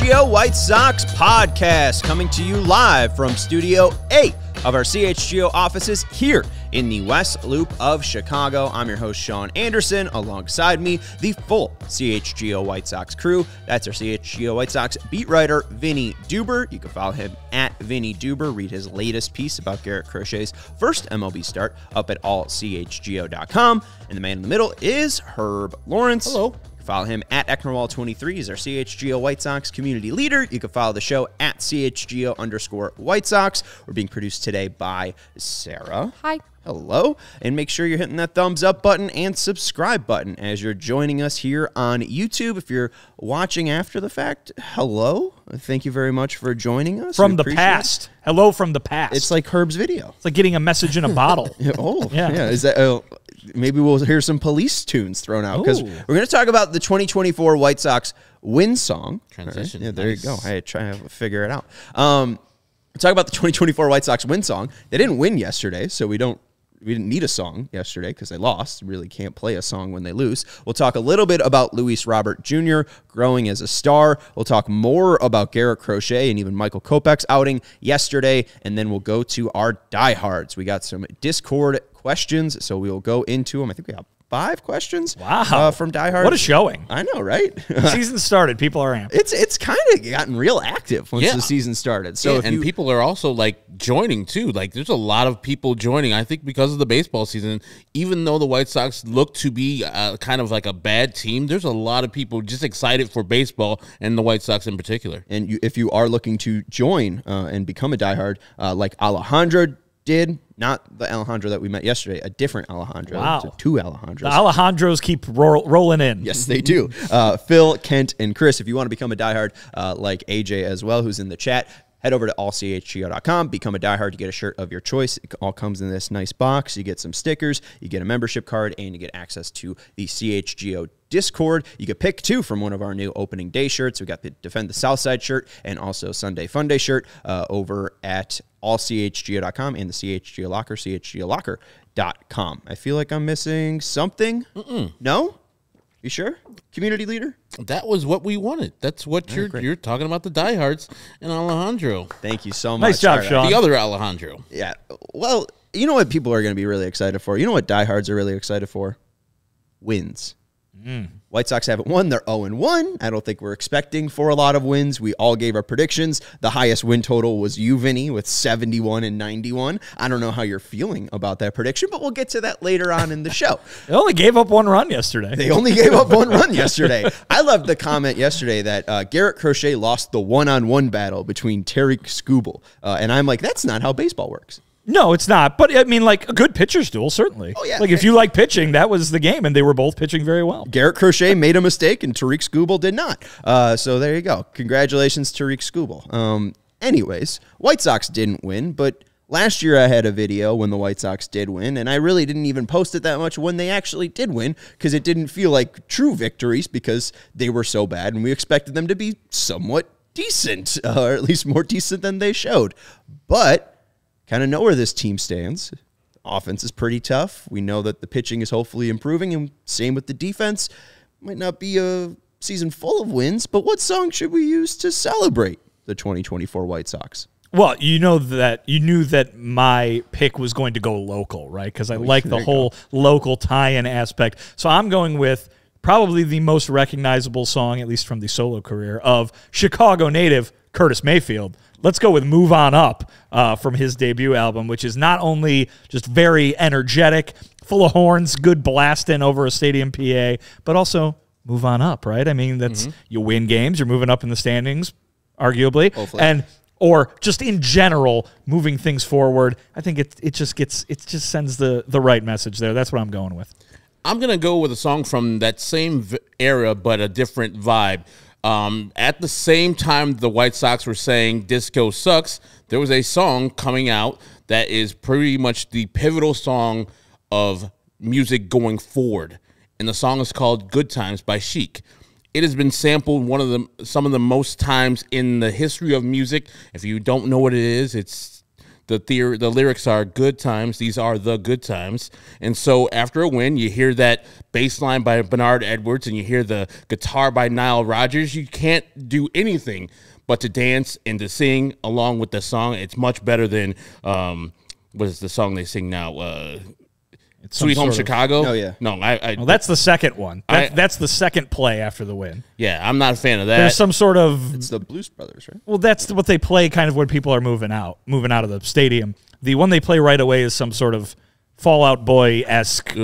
CHGO White Sox podcast, coming to you live from Studio 8 of our CHGO offices here in the West Loop of Chicago. I'm your host, Sean Anderson. Alongside me, the full CHGO White Sox crew. That's our CHGO White Sox beat writer, Vinnie Duber. You can follow him at Vinnie Duber. Read his latest piece about Garrett Crochet's first MLB start up at allchgo.com. And the man in the middle is Herb Lawrence. Hello. Follow him at Ecknerwall23. He's our CHGO White Sox community leader. You can follow the show at CHGO underscore White Sox. We're being produced today by Sarah. Hi. Hello. And make sure you're hitting that thumbs up button and subscribe button as you're joining us here on YouTube. If you're watching after the fact, hello. Thank you very much for joining us. from We the appreciate past. Hello from the past. It's like Herb's video. It's like getting a message in a bottle. Oh, Yeah. yeah. Is that uh, maybe we'll hear some police tunes thrown out because we're going to talk about the 2024 White Sox win song. Transition. Yeah, there Nice. you go. I try to figure it out. Um, talk about the 2024 White Sox win song. They didn't win yesterday, so we don't. We didn't need a song yesterday because they lost. Really can't play a song when they lose. We'll talk a little bit about Luis Robert Jr. growing as a star. We'll talk more about Garrett Crochet and even Michael Kopech's outing yesterday. And then we'll go to our diehards. We got some Discord questions, so we'll go into them. I think we got five questions Wow. uh, from diehards. What a showing. I know, right? Season started. People are amped. it's it's kind of gotten real active once Yeah. the season started. So Yeah, if and you, people are also like joining too. Like there's a lot of people joining. I think because of the baseball season, even though the White Sox look to be uh, kind of like a bad team, there's a lot of people just excited for baseball and the White Sox in particular. and you, if you are looking to join uh, and become a diehard, uh, like Alejandro did, not the Alejandro that we met yesterday, a different Alejandro. Wow. Two Alejandros. The Alejandros keep ro- rolling in. Yes, they do. Uh, Phil, Kent, and Chris, if you want to become a diehard uh, like AJ as well, who's in the chat, head over to allchgo.com, become a diehard. to get a shirt of your choice. It all comes in this nice box. You get some stickers, you get a membership card, and you get access to the CHGO Discord. You can pick two from one of our new opening day shirts. We got the Defend the South Side shirt and also Sunday Fun Day shirt uh, over at allchgo.com and the CHGO Locker, chgolocker.com. I feel like I'm missing something. No? You sure? Community leader? That was what we wanted. That's what you're great. you're talking about the diehards and Alejandro, Thank you so much. Nice job, All right. Sean. the other Alejandro. Yeah. Well, you know what people are going to be really excited for? You know what diehards are really excited for? Wins. White Sox haven't won. They're 0 1. I don't think we're expecting for a lot of wins. We all gave our predictions. The highest win total was you, Vinny, with 71 and 91. I don't know how you're feeling about that prediction, but we'll get to that later on in the show. They only gave up one run yesterday. They only gave up one run yesterday. I loved the comment yesterday that uh, Garrett Crochet lost the one on one battle between Tarik Skubal. Uh, and I'm like, that's not how baseball works. No, it's not. But I mean, like a good pitcher's duel, certainly. Oh, yeah. Like if you like pitching, that was the game, and they were both pitching very well. Garrett Crochet made a mistake and Tarik Skubal did not. Uh, so there you go. Congratulations, Tarik Skubal. Um, anyways, White Sox didn't win, but last year I had a video when the White Sox did win, and I really didn't even post it that much when they actually did win because it didn't feel like true victories because they were so bad and we expected them to be somewhat decent, uh, or at least more decent than they showed. But kind of know where this team stands. Offense is pretty tough. We know that the pitching is hopefully improving, and same with the defense. Might not be a season full of wins, but what song should we use to celebrate the 2024 White Sox? Well, you know that you knew that my pick was going to go local, right? Because I like the whole local tie-in aspect. So I'm going with probably the most recognizable song, at least from the solo career, of Chicago native Curtis Mayfield. Let's go with "Move On Up" uh, from his debut album, which is not only just very energetic, full of horns, good blasting over a stadium PA, but also move on up, right? I mean, that's you win games, you're moving up in the standings, arguably, Hopefully. and or just in general moving things forward. I think it it just gets it just sends the the right message there. That's what I'm going with. I'm gonna go with a song from that same v- era, but a different vibe. Um, at the same time, the White Sox were saying disco sucks. There was a song coming out that is pretty much the pivotal song of music going forward, and the song is called "Good Times" by Chic. It has been sampled one of the some of the most times in the history of music. If you don't know what it is, it's the theory, the lyrics are good times. These are the good times. And so after a win, you hear that bass line by Bernard Edwards and you hear the guitar by Nile Rodgers. You can't do anything but to dance and to sing along with the song. It's much better than um, what is the song they sing now? Uh, Sweet Home sort of- Chicago. Oh, yeah. No, I, I Well, that's the second one. That, I- that's the second play after the win. yeah, I'm not a fan of that. There's some sort of It's the Blues Brothers, right? well, that's what they play kind of when people are moving out, moving out of the stadium. The one they play right away is some sort of Fall Out Boy esque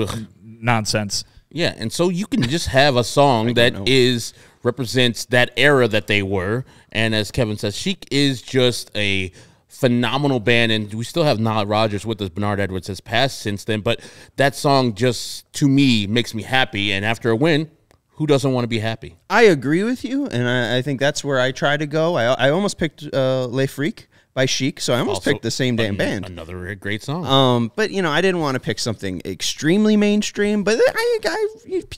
nonsense. Yeah, and so you can just have a song that is represents that era that they were, and as Kevin says, Chic is just a phenomenal band, and we still have Nile Rodgers with us. Bernard Edwards has passed since then, but that song just to me makes me happy, and after a win, who doesn't want to be happy? I agree with you, and I, I think that's where I try to go. I, I almost picked uh, Le Freak by Chic, so I almost Also, picked the same damn band. Another great song. Um, but you know, I didn't want to pick something extremely mainstream. But I, I,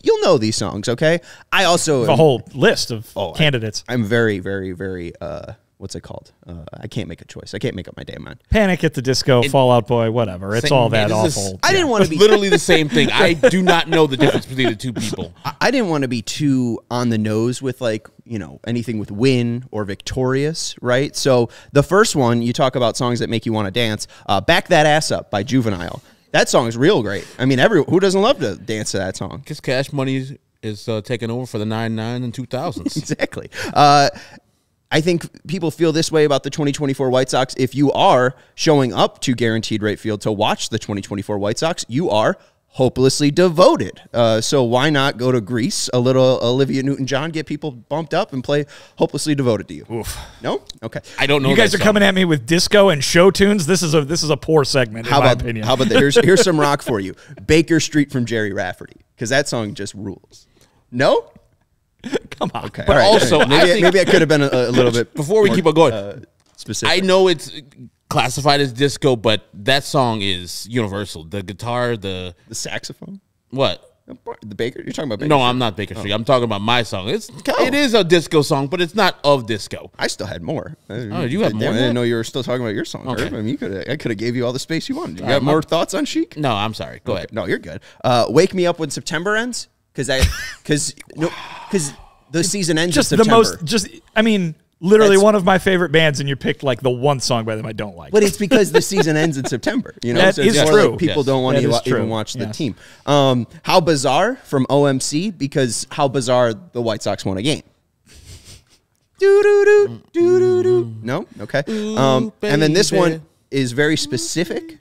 you'll know these songs, okay? I also A whole list of Oh, I- candidates. I'm very, very, very. Uh, what's it called? Uh, I can't make a choice. I can't make up my damn mind. Panic at the Disco, Fall Out Boy, whatever. It's Same- all that it is a- awful. I didn't want to be. literally the same thing. I do not know the difference between the two people. I- I didn't want to be too on the nose with like you know anything with win or victorious, right? So the first one you talk about songs that make you want to dance. Uh, Back that ass up by Juvenile. That song is real great. I mean, every who doesn't love to dance to that song? Because Cash Money is, is uh, taking over for the 99 and 2000s. exactly. Uh, I think people feel this way about the 2024 White Sox. If you are showing up to Guaranteed Rate Field to watch the 2024 White Sox, you are hopelessly devoted. Uh, so why not go to Grease, a little Olivia Newton-John, get people bumped up and play hopelessly devoted to you? No, okay. I don't know. you guys are song. coming at me with disco and show tunes. This is a this is a poor segment in How my about opinion. how about that? Here's here's some rock for you. Baker Street from Gerry Rafferty, because that song just rules. No. Come on. Okay. But right. also, I maybe, think- maybe I could have been a, a little bit Before we keep on going, uh, specific. I know it's classified as disco, but that song is universal. The guitar, the the saxophone. what? The Baker. You're talking about Baker No, Street. I'm not Baker Street. I'm talking about my song. It's Go. it is a disco song, but it's not of disco. I still had more. Oh, you had more I didn't know you were still talking about your song. Okay. I mean, you could. I could have gave you all the space you wanted. You All got right, more my- thoughts on Chic? No, I'm sorry. Go ahead. No, you're good. Uh, Wake me up when September ends, because I, because no, because the season ends just in the most just I mean literally That's- one of my favorite bands and you picked like the one song by them I don't like. But it's because the season ends in September. You know, That so it's is more true. Like people Yes. don't want to even true. watch the Yes. team. Um, how bizarre from OMC because how bizarre the White Sox won a game. Do do do do do do. No, okay. Um, and then this one is very specific.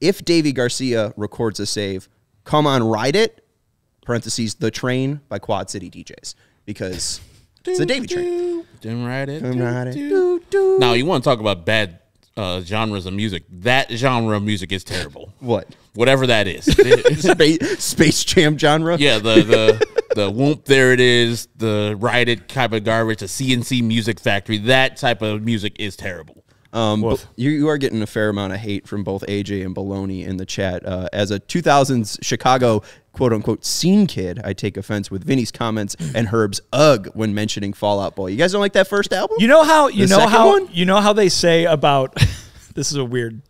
If Deivi García records a save, come on, ride it. Parentheses the train by Quad City DJs because it's the Davy train. Didn't write it. Come ride it. Do, do. Now you want to talk about bad uh, genres of music? That genre of music is terrible. What? Whatever that is. Space, Space Jam genre. yeah, the the the whoop. There it is. The write it type of garbage. The C+C Music Factory. That type of music is terrible. Um, you, you are getting a fair amount of hate from both AJ and Baloney in the chat. Uh, as a 2000s Chicago quote unquote scene kid, I take offense with Vinny's comments and Herb's ugh when mentioning Fall Out Boy. You guys don't like that first album? You know how you The know how one? you know how they say about this is a weird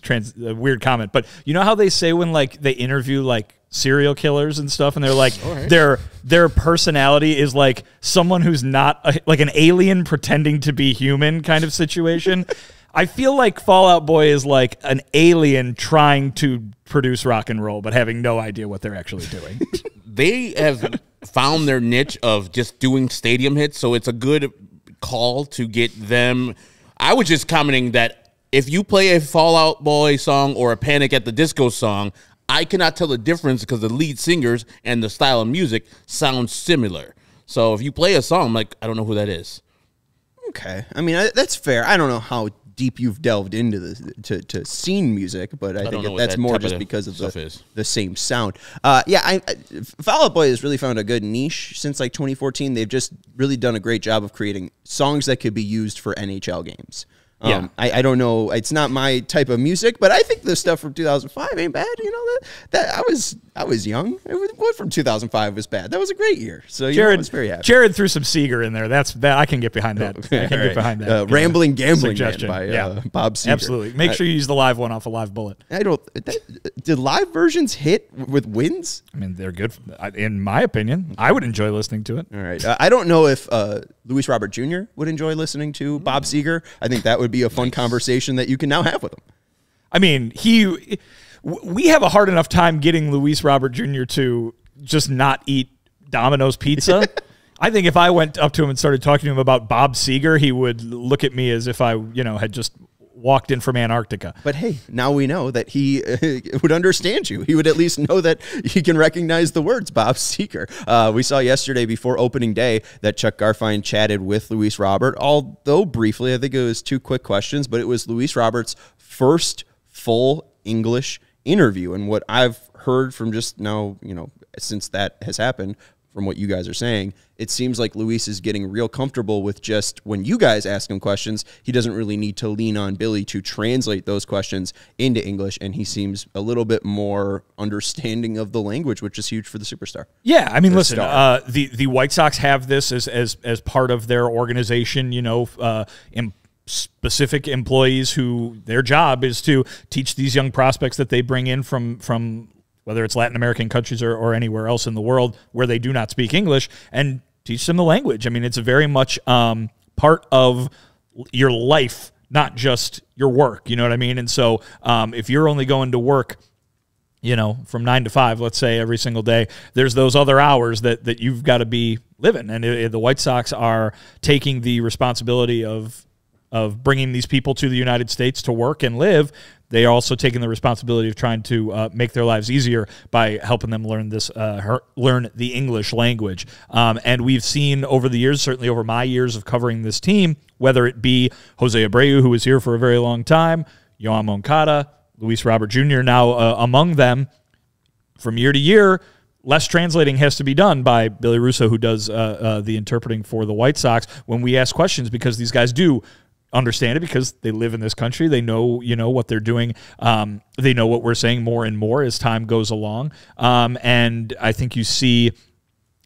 trans a weird comment, but you know how they say when like they interview like serial killers and stuff, and they're like their their personality is like someone who's not a, like an alien pretending to be human kind of situation. I feel like Fall Out Boy is like an alien trying to produce rock and roll, but having no idea what they're actually doing. They have found their niche of just doing stadium hits, so it's a good call to get them. I was just commenting that if you play a Fall Out Boy song or a Panic at the Disco song, I cannot tell the difference because the lead singers and the style of music sound similar. So if you play a song, I'm like, I don't know who that is. Okay. I mean, I, that's fair. I don't know how deep you've delved into the to, to scene music, but I, don't think that's that more just of because of the, is. the same sound. Uh, yeah, I, I, Fall Out Boy has really found a good niche since like 2014. They've just really done a great job of creating songs that could be used for NHL games. Um, Yeah. I, I don't know. It's not my type of music, but I think the stuff from 2005 ain't bad. You know that that I was I was young. It was, what from 2005 was bad. That was a great year. So you know, Jared, was very happy. Jared threw some Seger in there. That's that. I can get behind that. I can All get behind that. Uh, Rambling Gambling suggestion. by, yeah. uh, Bob Seger. Absolutely. Make sure you use the live one off a live bullet. I don't. That, did live versions hit with wins? I mean, they're good. In my opinion, I would enjoy listening to it. All right. Uh, I don't know if uh, Luis Robert Jr. would enjoy listening to Bob Seger. I think that would be a fun conversation that you can now have with him. I mean, he. We have a hard enough time getting Luis Robert Jr. to just not eat Domino's pizza. I think if I went up to him and started talking to him about Bob Seger, he would look at me as if I, you know, had just walked in from Antarctica. But hey, now we know that he would understand you. He would at least know that he can recognize the words Bob Seger. Uh, we saw yesterday before opening day that Chuck Garfien chatted with Luis Robert, although briefly. I think it was two quick questions, but it was Luis Robert's first full English interview. And what I've heard from just now, you know, since that has happened, from what you guys are saying, it seems like Luis is getting real comfortable with just when you guys ask him questions, he doesn't really need to lean on Billy to translate those questions into English, and he seems a little bit more understanding of the language, which is huge for the superstar. Yeah, I mean, listen, uh, the the White Sox have this as as as part of their organization. You know, uh, specific employees who their job is to teach these young prospects that they bring in from from whether it's Latin American countries or, or anywhere else in the world where they do not speak English and teach them the language. I mean, it's a very much um, part of your life, not just your work. You know what I mean? And so, um, if you're only going to work you know, from nine to five, let's say every single day, there's those other hours that, that you've got to be living. And it, it- the White Sox are taking the responsibility of, of bringing these people to the United States to work and live. They are also taking the responsibility of trying to uh, make their lives easier by helping them learn this, uh, her, learn the English language. Um, and we've seen over the years, certainly over my years of covering this team, whether it be Jose Abreu, who was here for a very long time, Yoan Moncada, Luis Robert Jr. now uh, among them. From year to year, less translating has to be done by Billy Russo, who does uh, uh, the interpreting for the White Sox when we ask questions because these guys do understand it because they live in this country. They know, you know, what they're doing. Um, they know what we're saying more and more as time goes along. Um, and I think you see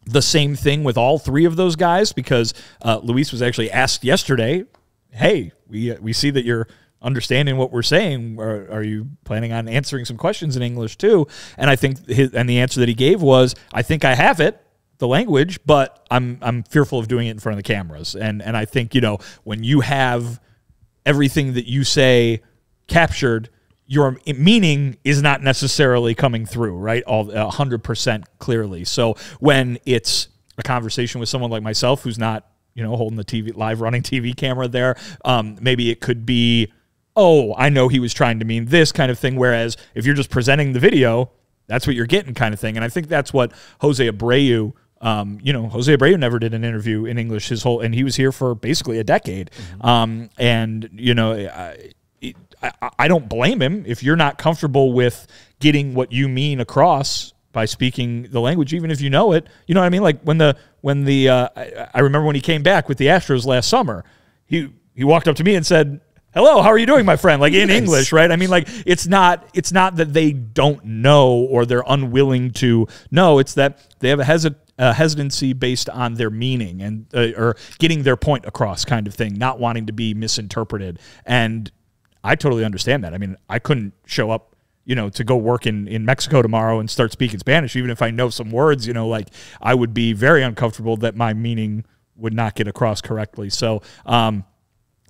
the same thing with all three of those guys because uh, Luis was actually asked yesterday, "Hey, we we see that you're understanding what we're saying. Are, are you planning on answering some questions in English too?" And I think his, and the answer that he gave was, "I think I have it." The language, but I'm I'm fearful of doing it in front of the cameras, and and I think you know when you have everything that you say captured, your meaning is not necessarily coming through, right? All hundred percent clearly. So when it's a conversation with someone like myself who's not, you know, holding the TV live running TV camera there, um, maybe it could be, oh, I know he was trying to mean this kind of thing. Whereas if you're just presenting the video, that's what you're getting kind of thing. And I think that's what Jose Abreu. Um, you know, Jose Abreu never did an interview in English his whole, and he was here for basically a decade. Um, and you know, I, I, I don't blame him if you're not comfortable with getting what you mean across by speaking the language, even if you know it. You know what I mean? Like when the when the uh, I, I remember when he came back with the Astros last summer, he he walked up to me and said. Hello, how are you doing, my friend? Like in Nice. English, right? I mean, like it's not it's not that they don't know or they're unwilling to know. It's that they have a, hesit- a hesitancy based on their meaning and uh, or getting their point across, kind of thing, not wanting to be misinterpreted. And I totally understand that. I mean, I couldn't show up, you know, to go work in, in Mexico tomorrow and start speaking Spanish, even if I know some words, you know, like I would be very uncomfortable that my meaning would not get across correctly. So, um,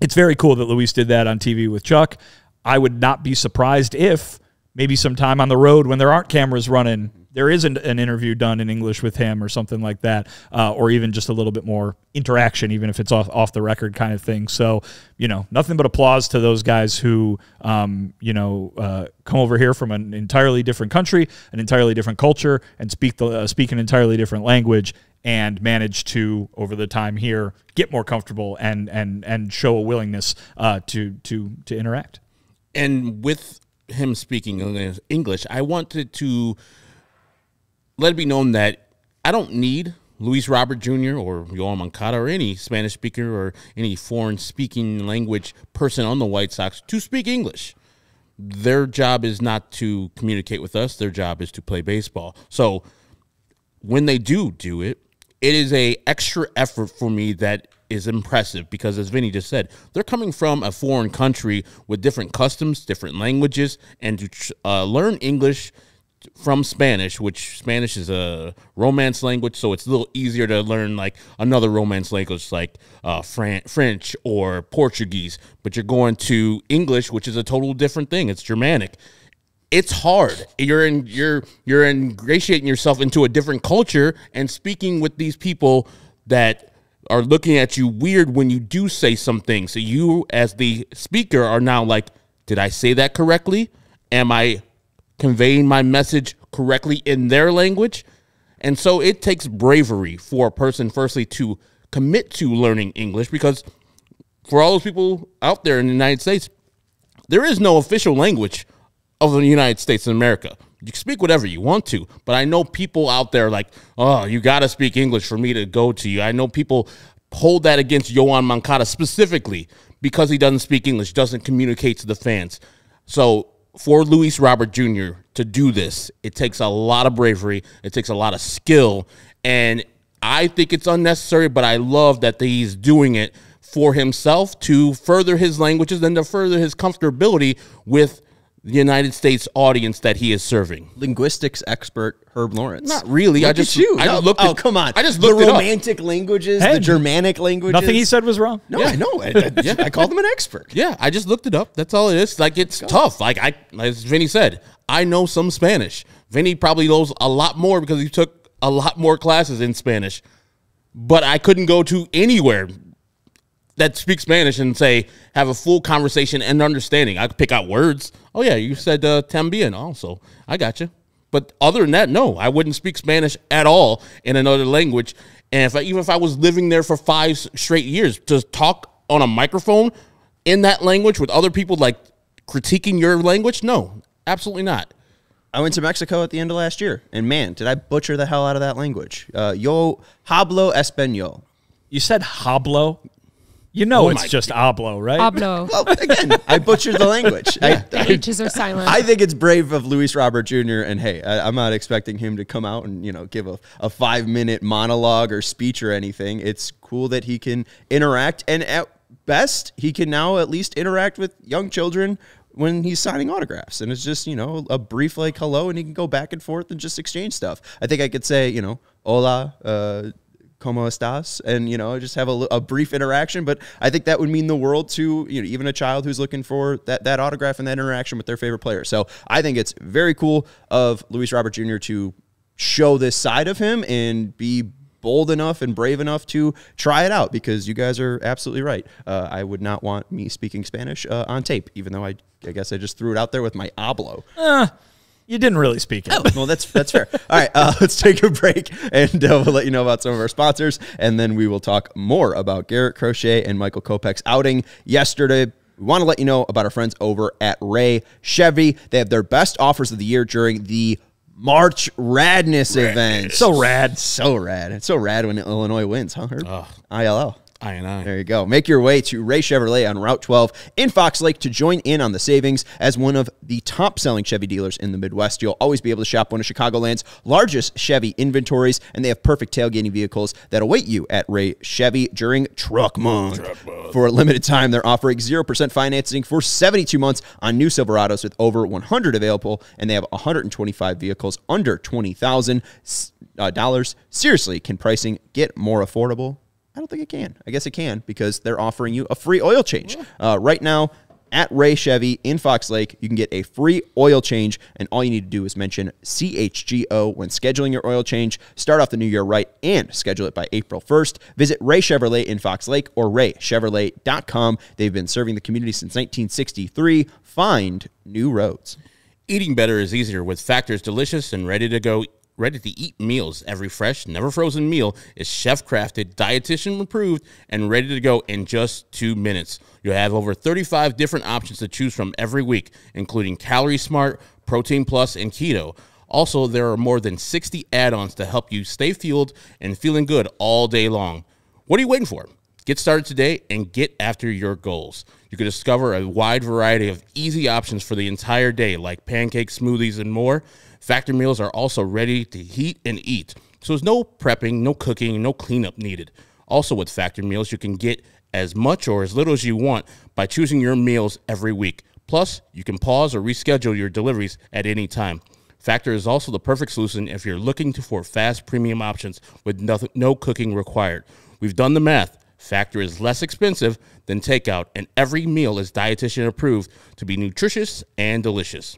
it's very cool that Luis did that on TV with Chuck. I would not be surprised if maybe sometime on the road when there aren't cameras running, there is an, an interview done in English with him or something like that, uh, or even just a little bit more interaction, even if it's off off the record kind of thing. So you know, nothing but applause to those guys who um, you know uh, come over here from an entirely different country, an entirely different culture, and speak the uh, speak an entirely different language and manage to over the time here get more comfortable and and and show a willingness uh, to to to interact. And with him speaking English, I wanted to let it be known that I don't need Luis Robert Jr. or Yoan Moncada or any Spanish speaker or any foreign speaking language person on the White Sox to speak English. Their job is not to communicate with us. Their job is to play baseball. So when they do do it, it is a extra effort for me that is impressive because as Vinny just said, they're coming from a foreign country with different customs, different languages, and to uh, learn English from Spanish, which Spanish is a Romance language, so it's a little easier to learn like another Romance language like uh, Fran- French or Portuguese. But you're going to English, which is a total different thing. It's Germanic. It's hard. You're in you're you're ingratiating yourself into a different culture and speaking with these people that are looking at you weird when you do say something. So you, as the speaker, are now like, did I say that correctly? Am I conveying my message correctly in their language. And so it takes bravery for a person, firstly, to commit to learning English because for all those people out there in the United States, there is no official language of the United States of America. You can speak whatever you want to, but I know people out there like, oh, you got to speak English for me to go to you. I know people hold that against Yoan Moncada specifically because he doesn't speak English, doesn't communicate to the fans. So for Luis Robert Jr. to do this, it takes a lot of bravery, it takes a lot of skill, and I think it's unnecessary, but I love that he's doing it for himself to further his languages and to further his comfortability with the United States audience that he is serving. Linguistics expert Herb Lawrence. Not really. Look I just at you. I No, just looked. oh, at- come on. I just looked the it up. romantic languages, Hey, the Germanic languages. Nothing he said was wrong. No, I know. I, I, I called him an expert. Yeah, I just looked it up. That's all it is. Like it's tough. Like I, as Vinny said, I know some Spanish. Vinny probably knows a lot more because he took a lot more classes in Spanish. But I couldn't go to anywhere that speaks Spanish and say have a full conversation and understanding. I could pick out words. Oh yeah, you said uh, también also. I got you. But other than that, no, I wouldn't speak Spanish at all in another language. And if I, even if I was living there for five straight years, to talk on a microphone in that language with other people like critiquing your language, no, absolutely not. I went to Mexico at the end of last year, and man, did I butcher the hell out of that language. Uh, yo hablo español. You said hablo. You know Oh it's my just hablo, right? Pablo. Well, again, I butchered the language. I, The I, H's are silent. I think it's brave of Luis Robert Jr. And hey, I, I'm not expecting him to come out and you know give a, a five minute monologue or speech or anything. It's cool that he can interact, and at best, he can now at least interact with young children when he's signing autographs. And it's just you know a brief like hello, and he can go back and forth and just exchange stuff. I think I could say you know hola. Uh, como estás and you know just have a, a brief interaction. But i think that would mean the world to you know even a child who's looking for that, that autograph and that interaction with their favorite player. So i think it's very cool of luis robert jr to show this side of him and be bold enough and brave enough to try it out because you guys are absolutely right. Uh, i would not want me speaking spanish uh, on tape even though I, I guess i just threw it out there with my hablo You didn't really speak it. Oh, well, that's that's fair. All right, uh, let's take a break, and uh, we'll let you know about some of our sponsors, and then we will talk more about Garrett Crochet and Michael Kopech's outing yesterday. We want to let you know about our friends over at Ray Chevy. They have their best offers of the year during the March Radness event. So rad. so rad. It's so rad when Illinois wins, huh? Herb? ILL. I and I. There you go. Make your way to Ray Chevrolet on Route 12 in Fox Lake to join in on the savings. As one of the top selling Chevy dealers in the Midwest, you'll always be able to shop one of Chicagoland's largest Chevy inventories, and they have perfect tailgating vehicles that await you at Ray Chevy during Truck Month. For a limited time, they're offering 0% financing for 72 months on new Silverados with over 100 available, and they have 125 vehicles under $20,000. Uh, dollars. Seriously, can pricing get more affordable? I don't think it can. I guess it can because they're offering you a free oil change. Uh, right now, at Ray Chevy in Fox Lake. You can get a free oil change, and all you need to do is mention CHGO when scheduling your oil change. Start off the new year right and schedule it by April 1st. Visit Ray Chevrolet in Fox Lake or raychevrolet.com. They've been serving the community since 1963. Find new roads. Eating better is easier with Factor's delicious and ready to go ready to eat meals. Every fresh, never frozen meal is chef crafted, dietitian approved, and ready to go in just two minutes. You'll have over 35 different options to choose from every week, including Calorie Smart, Protein Plus, and Keto. Also, there are more than 60 add ons to help you stay fueled and feeling good all day long. What are you waiting for? Get started today and get after your goals. You can discover a wide variety of easy options for the entire day, like pancakes, smoothies, and more. Factor meals are also ready to heat and eat, so there's no prepping, no cooking, no cleanup needed. Also, with Factor meals, you can get as much or as little as you want by choosing your meals every week. Plus, you can pause or reschedule your deliveries at any time. Factor is also the perfect solution if you're looking for fast premium options with nothing, no cooking required. We've done the math. Factor is less expensive than takeout, and every meal is dietitian approved to be nutritious and delicious.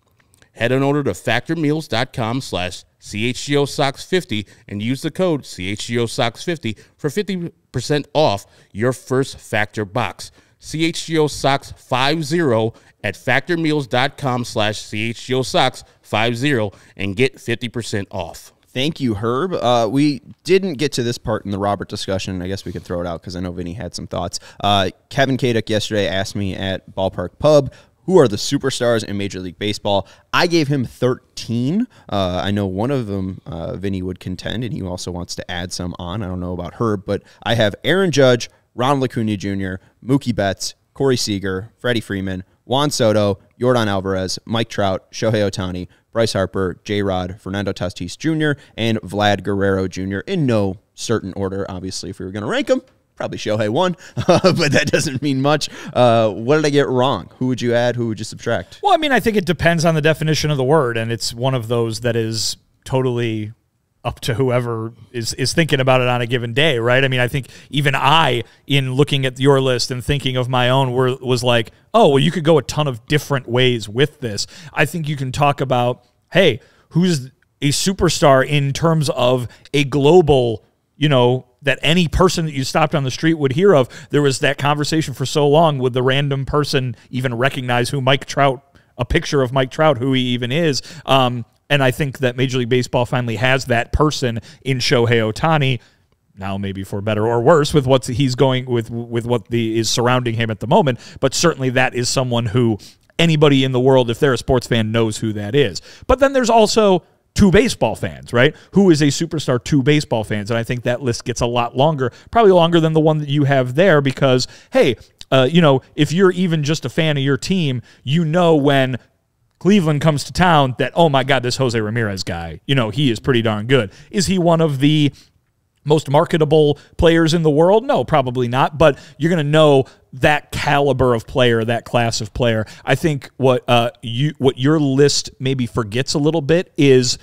Head on over to factormeals.com slash CHGOSOX50 and use the code CHGOSOX50 for 50% off your first Factor box. CHGOSOX50 at factormeals.com slash CHGOSOX50 and get 50% off. Thank you, Herb. Uh, we didn't get to this part in the Robert discussion. I guess we could throw it out because I know Vinny had some thoughts. Uh, Kevin Kaduk yesterday asked me at Ballpark Pub who are the superstars in Major League Baseball. I gave him 13. Uh, I know one of them, uh, Vinny would contend, and he also wants to add some on. I don't know about her, but I have Aaron Judge, Ronald Acuna Jr., Mookie Betts, Corey Seager, Freddie Freeman, Juan Soto, Yordan Alvarez, Mike Trout, Shohei Ohtani, Bryce Harper, J Rod, Fernando Tatis Jr., and Vlad Guerrero Jr. in no certain order, obviously, if we were going to rank them. Probably Shohei won, but that doesn't mean much. Uh, what did I get wrong? Who would you add? Who would you subtract? Well, I mean, I think it depends on the definition of the word, and it's one of those that is totally up to whoever is is thinking about it on a given day, right? I mean, I think even I, in looking at your list and thinking of my own, were was like, oh, well, you could go a ton of different ways with this. I think you can talk about, hey, who's a superstar in terms of a global, you know, that any person that you stopped on the street would hear of. There was that conversation for so long. Would the random person even recognize who Mike Trout, a picture of Mike Trout, who he even is? Um, and I think that Major League Baseball finally has that person in Shohei Ohtani. Now, maybe for better or worse, with what he's going with, with what the is surrounding him at the moment. But certainly, that is someone who anybody in the world, if they're a sports fan, knows who that is. But then there's also to baseball fans, right? Who is a superstar to baseball fans? And I think that list gets a lot longer, probably longer than the one that you have there because, hey, uh, you know, if you're even just a fan of your team, you know when Cleveland comes to town that, oh my God, this Jose Ramirez guy, you know, he is pretty darn good. Is he one of the most marketable players in the world? No, probably not. But you're going to know that caliber of player, that class of player. I think what uh, you what your list maybe forgets a little bit is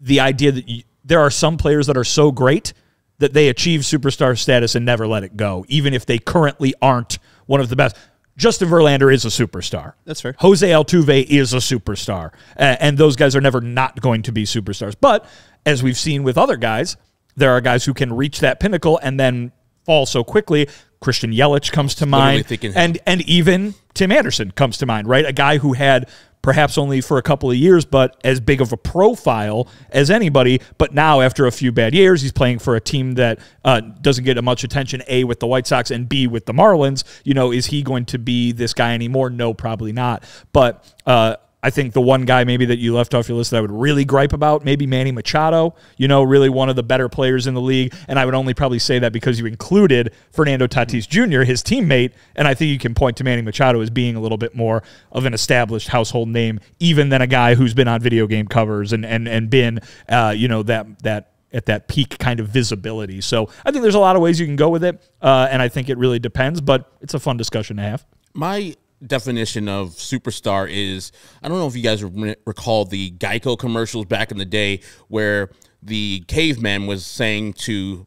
the idea that you, there are some players that are so great that they achieve superstar status and never let it go, even if they currently aren't one of the best. Justin Verlander is a superstar. That's fair. Jose Altuve is a superstar, and those guys are never not going to be superstars. But as we've seen with other guys, there are guys who can reach that pinnacle and then fall so quickly. Christian Yelich comes to mind, and and even Tim Anderson comes to mind, right? A guy who had perhaps only for a couple of years, but as big of a profile as anybody. But now, after a few bad years, he's playing for a team that uh, doesn't get a much attention. A with the White Sox and B with the Marlins. You know, is he going to be this guy anymore? No, probably not. But uh, I think the one guy maybe that you left off your list that I would really gripe about, maybe Manny Machado, you know, really one of the better players in the league. And I would only probably say that because you included Fernando Tatis Jr., his teammate. And I think you can point to Manny Machado as being a little bit more of an established household name, even than a guy who's been on video game covers and, and, and been, uh, you know, that, that, at that peak kind of visibility. So I think there's a lot of ways you can go with it. Uh, and I think it really depends, but it's a fun discussion to have. My definition of superstar is I don't know if you guys recall the Geico commercials back in the day where the caveman was saying to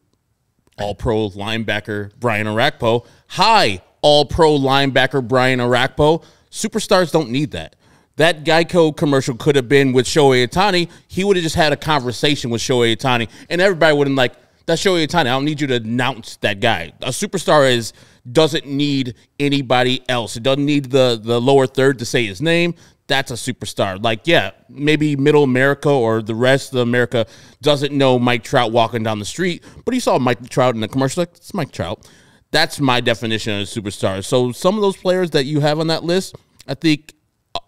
all pro linebacker Brian Orakpo, Hi, all pro linebacker Brian Orakpo. Superstars don't need that. That Geico commercial could have been with Shohei Ohtani. He would have just had a conversation with Shohei Ohtani, and everybody would have been like, "That's Shohei Ohtani. I don't need you to announce that guy." A superstar is doesn't need anybody else. It doesn't need the the lower third to say his name. That's a superstar. Like, yeah, maybe middle America or the rest of America doesn't know Mike Trout walking down the street, but he saw Mike Trout in the commercial. Like, it's Mike Trout. That's my definition of a superstar. So some of those players that you have on that list, I think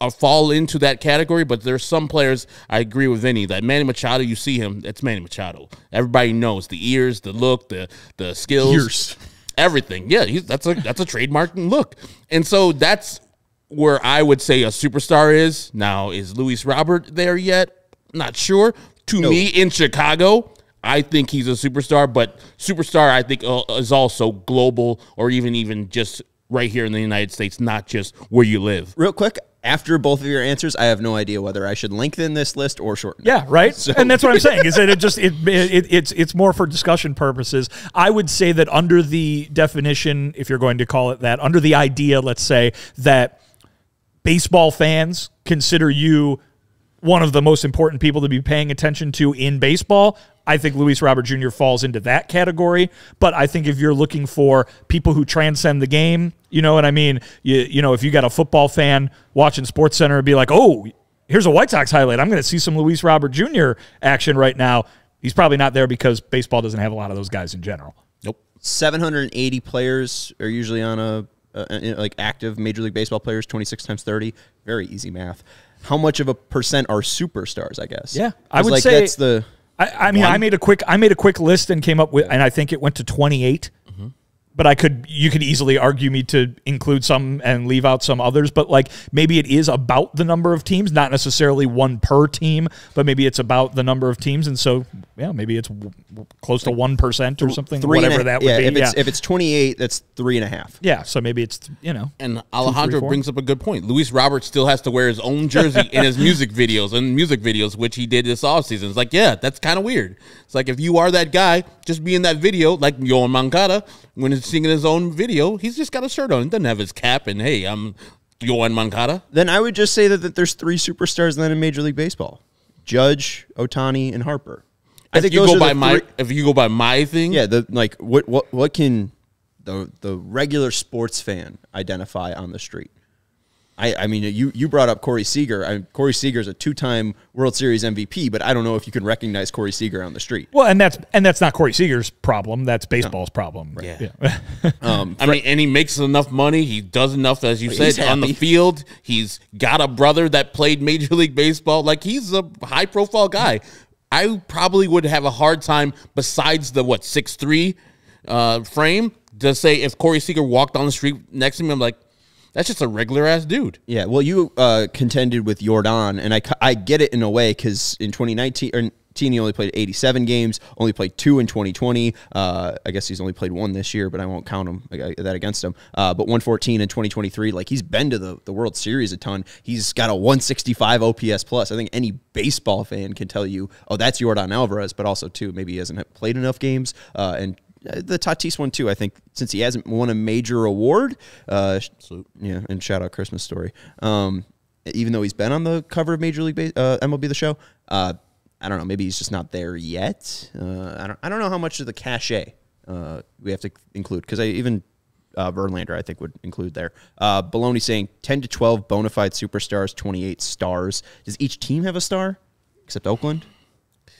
uh, fall into that category, but there's some players I agree with Vinny that Manny Machado, you see him, it's Manny Machado. Everybody knows the ears, the look, the the skills, Ears. everything. Yeah, he's, that's a that's a trademark look, and so that's where I would say a superstar is. Now, is Luis Robert there yet? Not sure. To me, in Chicago, I think he's a superstar, but superstar I think uh, is also global or even even just right here in the United States, not just where you live. Real quick, after both of your answers, I have no idea whether I should lengthen this list or shorten it. Yeah, right. and that's what I'm saying is that it just it, it it's it's more for discussion purposes. I would say that under the definition, if you're going to call it that, under the idea, let's say that baseball fans consider you one of the most important people to be paying attention to in baseball. I think Luis Robert Jr. falls into that category. But I think if you're looking for people who transcend the game, you know what I mean? You, you know, if you got a football fan watching Sports Center and be like, oh, here's a White Sox highlight. I'm going to see some Luis Robert Jr. action right now. He's probably not there because baseball doesn't have a lot of those guys in general. Nope. 780 players are usually on a, uh, a, like active Major League Baseball players. 26 times 30, very easy math. How much of a percent are superstars? I guess. Yeah, I would like, say that's the. I, I mean, I made a quick I made a quick list and came up with, and I think it went to 28. Mm-hmm. But I could you could easily argue me to include some and leave out some others. But like maybe it is about the number of teams, not necessarily one per team, but maybe it's about the number of teams, and so yeah, maybe it's w- w- close to one percent or something, Three and a- whatever that would yeah, be. If yeah, it's, if it's 28, that's three and a half. yeah. So maybe it's you know And Alejandro four. brings up a good point. Luis Robert still has to wear his own jersey in his music videos and music videos, which he did this offseason. It's like, yeah, that's kind of weird. It's like if you are that guy, just be in that video, like Yoan Moncada, when he's singing his own video, he's just got a shirt on. He doesn't have his cap, and hey, I'm Yoan Moncada. Then I would just say that, that there's three superstars then in Major League Baseball: Judge, Ohtani, and Harper. I If you go by my, three- if you go by my thing, Yeah, the like what what what can the the regular sports fan identify on the street? I, I mean, you, you brought up Corey Seager. I, Corey Seager is a two time World Series MVP, but I don't know if you can recognize Corey Seager on the street. well, and that's and that's not Corey Seager's problem. That's baseball's problem. Yeah. yeah. Um, I mean, and he makes enough money. He does enough, as you He's said, on the field. He's got a brother that played Major League Baseball. Like he's a high profile guy. I probably would have a hard time, besides the what six three uh, frame, to say if Corey Seager walked on the street next to me, I'm like, that's just a regular ass dude. Yeah, well, you uh, contended with Yordan, and I, I get it in a way because in 2019, or he only played 87 games, only played two in 2020. Uh, I guess he's only played one this year, but I won't count him uh, that against him. Uh, but 114 in 2023, like he's been to the, the World Series a ton. He's got a 165 OPS plus. I think any baseball fan can tell you, oh, that's Yordan Alvarez, but also too maybe he hasn't played enough games uh, and. uh, The Tatis one too. I think since he hasn't won a major award, uh, yeah, and shout out Christmas Story. Um, even though he's been on the cover of Major League Base, uh, MLB The Show, uh, I don't know. Maybe he's just not there yet. Uh, I don't. I don't know how much of the cachet uh, we have to include because I even uh, Verlander I think would include there. Uh, Baloney saying ten to twelve bona fide superstars, twenty eight stars. Does each team have a star except Oakland?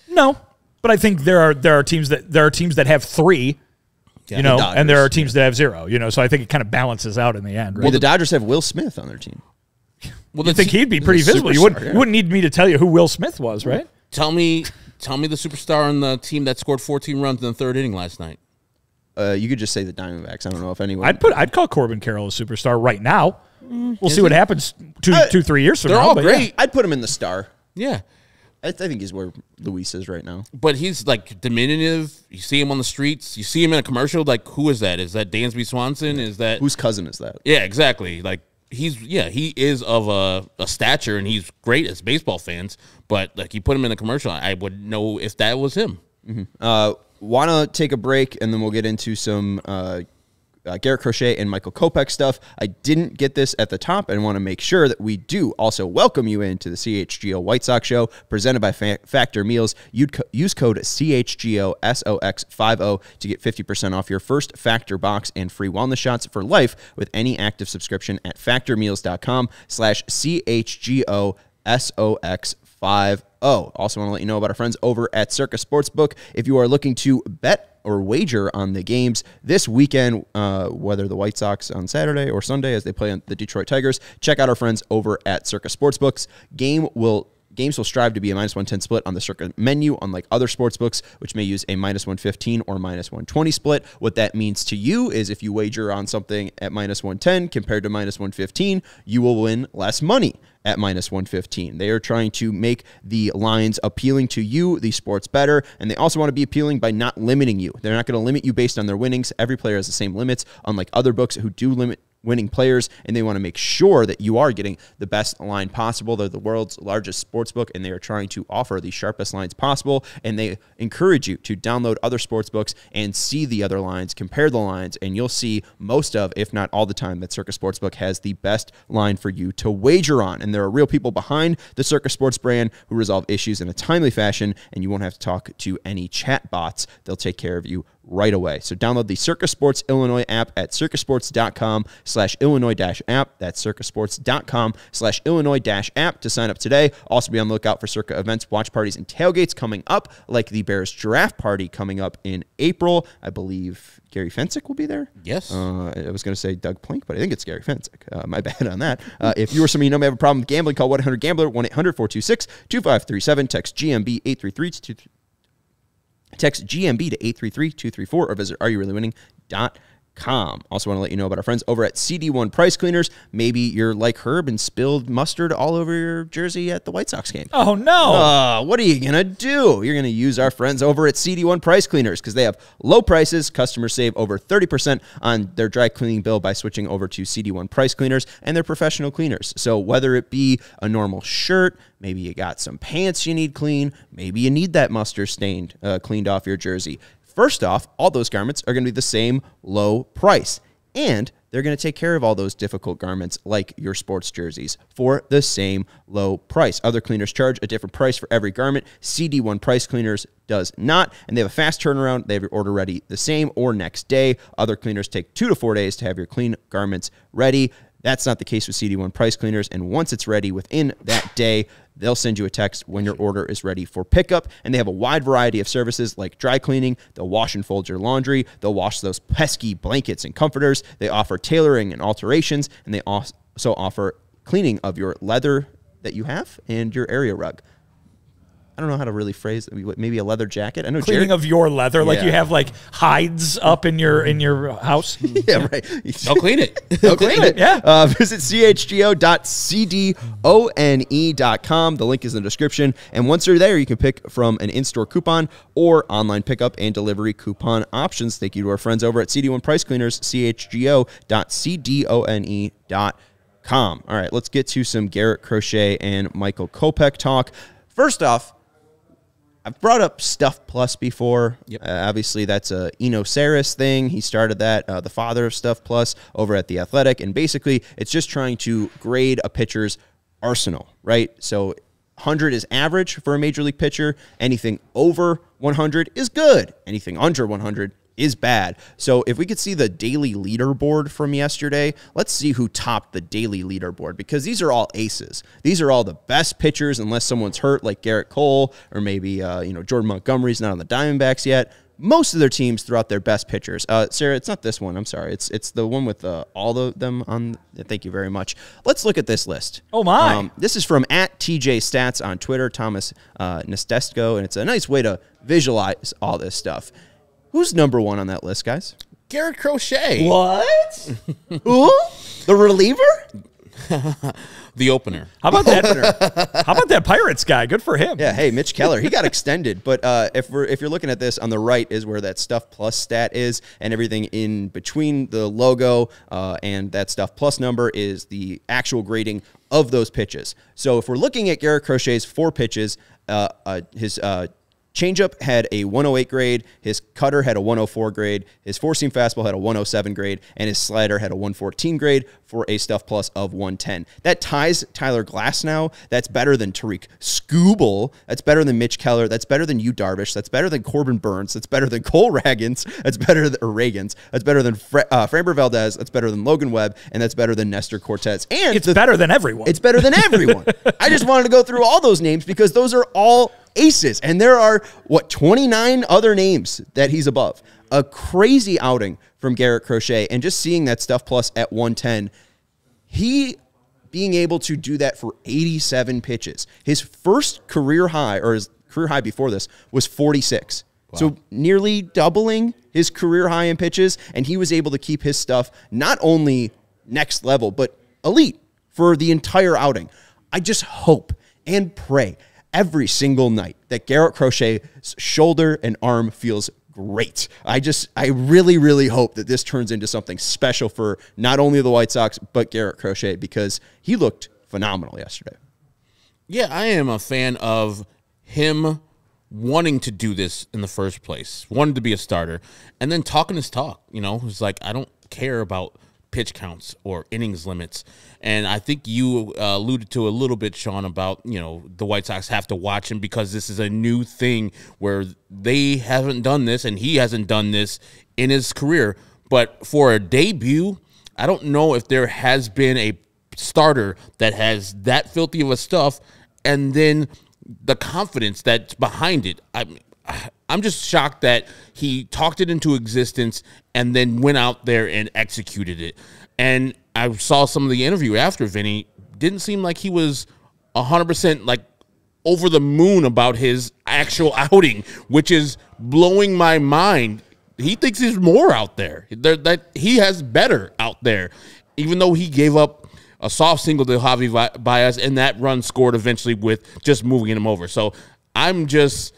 No, but I think there are there are teams that there are teams that have three, you know, The and there are Dodgers, teams that have zero. You know, so I think it kind of balances out in the end. Right? Well, the Dodgers have Will Smith on their team. Well, I think he'd be pretty he's a visible. You wouldn't yeah. you wouldn't need me to tell you who Will Smith was, right? Tell me, tell me the superstar on the team that scored 14 runs in the third inning last night. Uh, you could just say the Diamondbacks. I don't know if anyone. I'd put I'd call Corbin Carroll a superstar right now. We'll see what happens two Uh, two three years from They're now. all but yeah. great. I'd put him in the star. Yeah. I, I think he's where Luis is right now. But he's like diminutive. You see him on the streets. You see him in a commercial. Like, who is that? Is that Dansby Swanson? Is that? Whose cousin is that? yeah, exactly. Like he's yeah he is of a, a stature and he's great as baseball fans. But like you put him in a commercial, I would know if that was him. Uh, Want to take a break and then we'll get into some uh, uh, Garrett Crochet and Michael Kopech stuff. I didn't get this at the top and want to make sure that we do also welcome you into the CHGO White Sox show presented by Fa- Factor Meals. You'd co- use code CHGOSOX50 to get 50% off your first Factor box and free wellness shots for life with any active subscription at factormeals.com slash CHGOSOX50. Also want to let you know about our friends over at Circa Sportsbook. If you are looking to bet or wager on the games this weekend, uh, whether the White Sox on Saturday or Sunday as they play on the Detroit Tigers, check out our friends over at Circa Sportsbooks. Game will Games will strive to be a minus 110 split on the circuit menu, unlike other sports books, which may use a minus 115 or minus 120 split. What that means to you is if you wager on something at minus 110 compared to minus 115, you will win less money at minus 115. They are trying to make the lines appealing to you, the sports better, and they also want to be appealing by not limiting you. They're not going to limit you based on their winnings. Every player has the same limits, unlike other books who do limit winning players, and they want to make sure that you are getting the best line possible. They're the world's largest sports book, and they are trying to offer the sharpest lines possible. And they encourage you to download other sports books and see the other lines, compare the lines, and you'll see most of, if not all the time, that Circa Sportsbook has the best line for you to wager on. And there are real people behind the Circa Sports brand who resolve issues in a timely fashion, and you won't have to talk to any chat bots. They'll take care of you right away. So download the Circa Sports Illinois app at circasports.com slash Illinois dash app. That's circasports.com slash Illinois dash app to sign up today. Also be on the lookout for Circa events, watch parties, and tailgates coming up, like the Bears Giraffe Party coming up in April. I believe Gary Fencik will be there. Yes. Uh, I was going to say Doug Plank, but I think it's Gary Fencik. Uh, my bad on that. Uh, if you or somebody you know may have a problem with gambling, call 1-800-GAMBLER, 1-800-426-2537, text GMB 833 Text GMB to 833-234 or visit areyoureallywinning.com. Also want to let you know about our friends over at CD1 Price Cleaners. Maybe you're like Herb and spilled mustard all over your jersey at the White Sox game. Oh no! Uh, what are you going to do? You're going to use our friends over at CD1 Price Cleaners because they have low prices. Customers save over 30% on their dry cleaning bill by switching over to CD1 Price Cleaners and they're professional cleaners. So whether it be a normal shirt, maybe you got some pants you need clean, maybe you need that mustard stained uh, cleaned off your jersey. First off, all those garments are going to be the same low price. And they're going to take care of all those difficult garments like your sports jerseys for the same low price. Other cleaners charge a different price for every garment. CD1 Price Cleaners does not, and they have a fast turnaround. They have your order ready the same or next day. Other cleaners take two to four days to have your clean garments ready. That's not the case with CD1 Price Cleaners, and once it's ready within that day, they'll send you a text when your order is ready for pickup. And they have a wide variety of services like dry cleaning, they'll wash and fold your laundry, they'll wash those pesky blankets and comforters, they offer tailoring and alterations, and they also offer cleaning of your leather that you have and your area rug. I don't know how to really phrase it. Maybe a leather jacket. I know Cleaning Jared, of your leather, like Yeah. you have like hides up in your in your house. yeah, right. They'll clean it. They'll clean it. Yeah. Uh, visit chgo.cdone.com. The link is in the description. And once you're there, you can pick from an in store coupon or online pickup and delivery coupon options. Thank you to our friends over at CD1 Price Cleaners, chgo.cdone.com. All right, let's get to some Garrett Crochet and Michael Kopech talk. First off, I've brought up Stuff Plus before. Yep. Uh, obviously, that's a Eno Sarris thing. He started that, uh, the father of Stuff Plus, over at the Athletic, and basically, it's just trying to grade a pitcher's arsenal, right? So, 100 is average for a major league pitcher. Anything over 100 is good. Anything under 100 is bad. So if we could see the daily leaderboard from yesterday, let's see who topped the daily leaderboard because these are all aces. These are all the best pitchers, unless someone's hurt, like Gerrit Cole or maybe uh, you know Jordan Montgomery's not on the Diamondbacks yet. Most of their teams throw out their best pitchers. Uh, Sarah, it's not this one. I'm sorry. It's it's the one with uh, all of them on. Thank you very much. Let's look at this list. Oh, my. this is from at TJ Stats on Twitter, Thomas uh, Nestico, and it's a nice way to visualize all this stuff. Who's number one on that list, guys? Garrett Crochet, What? Who? The reliever? the opener. How about that? How about that Pirates guy? Good for him. Yeah. Hey, Mitch Keller. He got extended, but uh, if we're if you're looking at this on the right is where that stuff plus stat is, and everything in between the logo uh, and that stuff plus number is the actual grading of those pitches. So if we're looking at Garrett Crochet's four pitches, uh, uh, his uh, changeup had a 108 grade, his cutter had a 104 grade, his four seam fastball had a 107 grade, and his slider had a 114 grade for a stuff plus of 110. That ties Tyler Glasnow. That's better than Tarik Skubal. That's better than Mitch Keller. That's better than Yu Darvish. That's better than Corbin Burnes. That's better than Cole Ragans. That's better than Reagans. That's better than Fra- uh, Framber Valdez. That's better than Logan Webb, and that's better than Nestor Cortes. And It's the- better than everyone. it's better than everyone. I just wanted to go through all those names because those are all aces. And there are, what, 29 other names that he's above. A crazy outing from Garrett Crochet. And just seeing that stuff plus at 110, he being able to do that for 87 pitches. His first career high, or his career high before this, was 46. So nearly doubling his career high in pitches, and he was able to keep his stuff not only next level, but elite for the entire outing. I just hope and pray every single night that Garrett Crochet's shoulder and arm feels great. I just, I really, really hope that this turns into something special for not only the White Sox, but Garrett Crochet because he looked phenomenal yesterday. Yeah, I am a fan of him wanting to do this in the first place, wanted to be a starter, and then talking his talk. You know, it's like I don't care about pitch counts or innings limits. And I think you uh, alluded to a little bit, Sean, about you know the White Sox have to watch him because this is a new thing where they haven't done this and he hasn't done this in his career. But for a debut, I don't know if there has been a starter that has that filthy of a stuff and then the confidence that's behind it. I'm I'm just shocked that he talked it into existence and then went out there and executed it. And I saw some of the interview after Vinny didn't seem like he was 100% like over the moon about his actual outing, which is blowing my mind. He thinks there's more out there. there that he has better out there, even though he gave up a soft single to Javi Vi- Baez, and that run scored eventually with just moving him over. So I'm just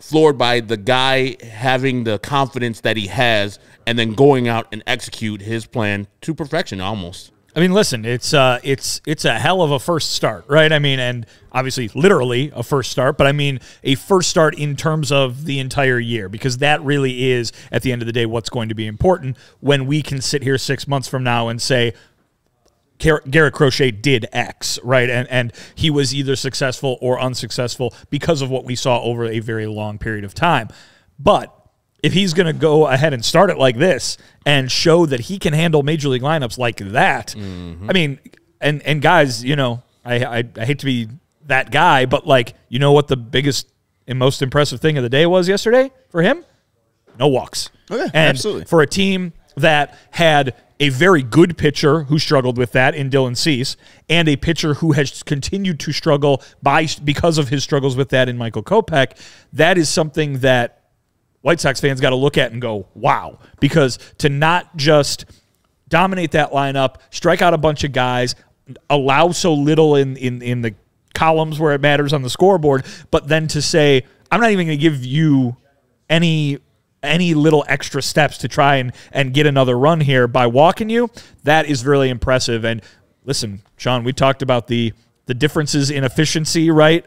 floored by the guy having the confidence that he has, and then going out and execute his plan to perfection almost. I mean, listen, it's uh, it's it's a hell of a first start, right? I mean, and obviously, literally a first start, but I mean a first start in terms of the entire year, because that really is at the end of the day what's going to be important when we can sit here six months from now and say. Gar- Garrett Crochet did X, right? And and he was either successful or unsuccessful because of what we saw over a very long period of time. But if he's going to go ahead and start it like this and show that he can handle major league lineups like that, mm-hmm. I mean, and and guys, you know, I, I I hate to be that guy, but like, you know what the biggest and most impressive thing of the day was yesterday for him? No walks. Okay, and absolutely. for a team that had a very good pitcher who struggled with that in Dylan Cease, and a pitcher who has continued to struggle by because of his struggles with that in Michael Kopech, that is something that White Sox fans got to look at and go, wow. Because to not just dominate that lineup, strike out a bunch of guys, allow so little in, in, in the columns where it matters on the scoreboard, but then to say, I'm not even going to give you any any little extra steps to try and, and get another run here by walking you, that is really impressive. And listen, Sean, we talked about the the differences in efficiency, right?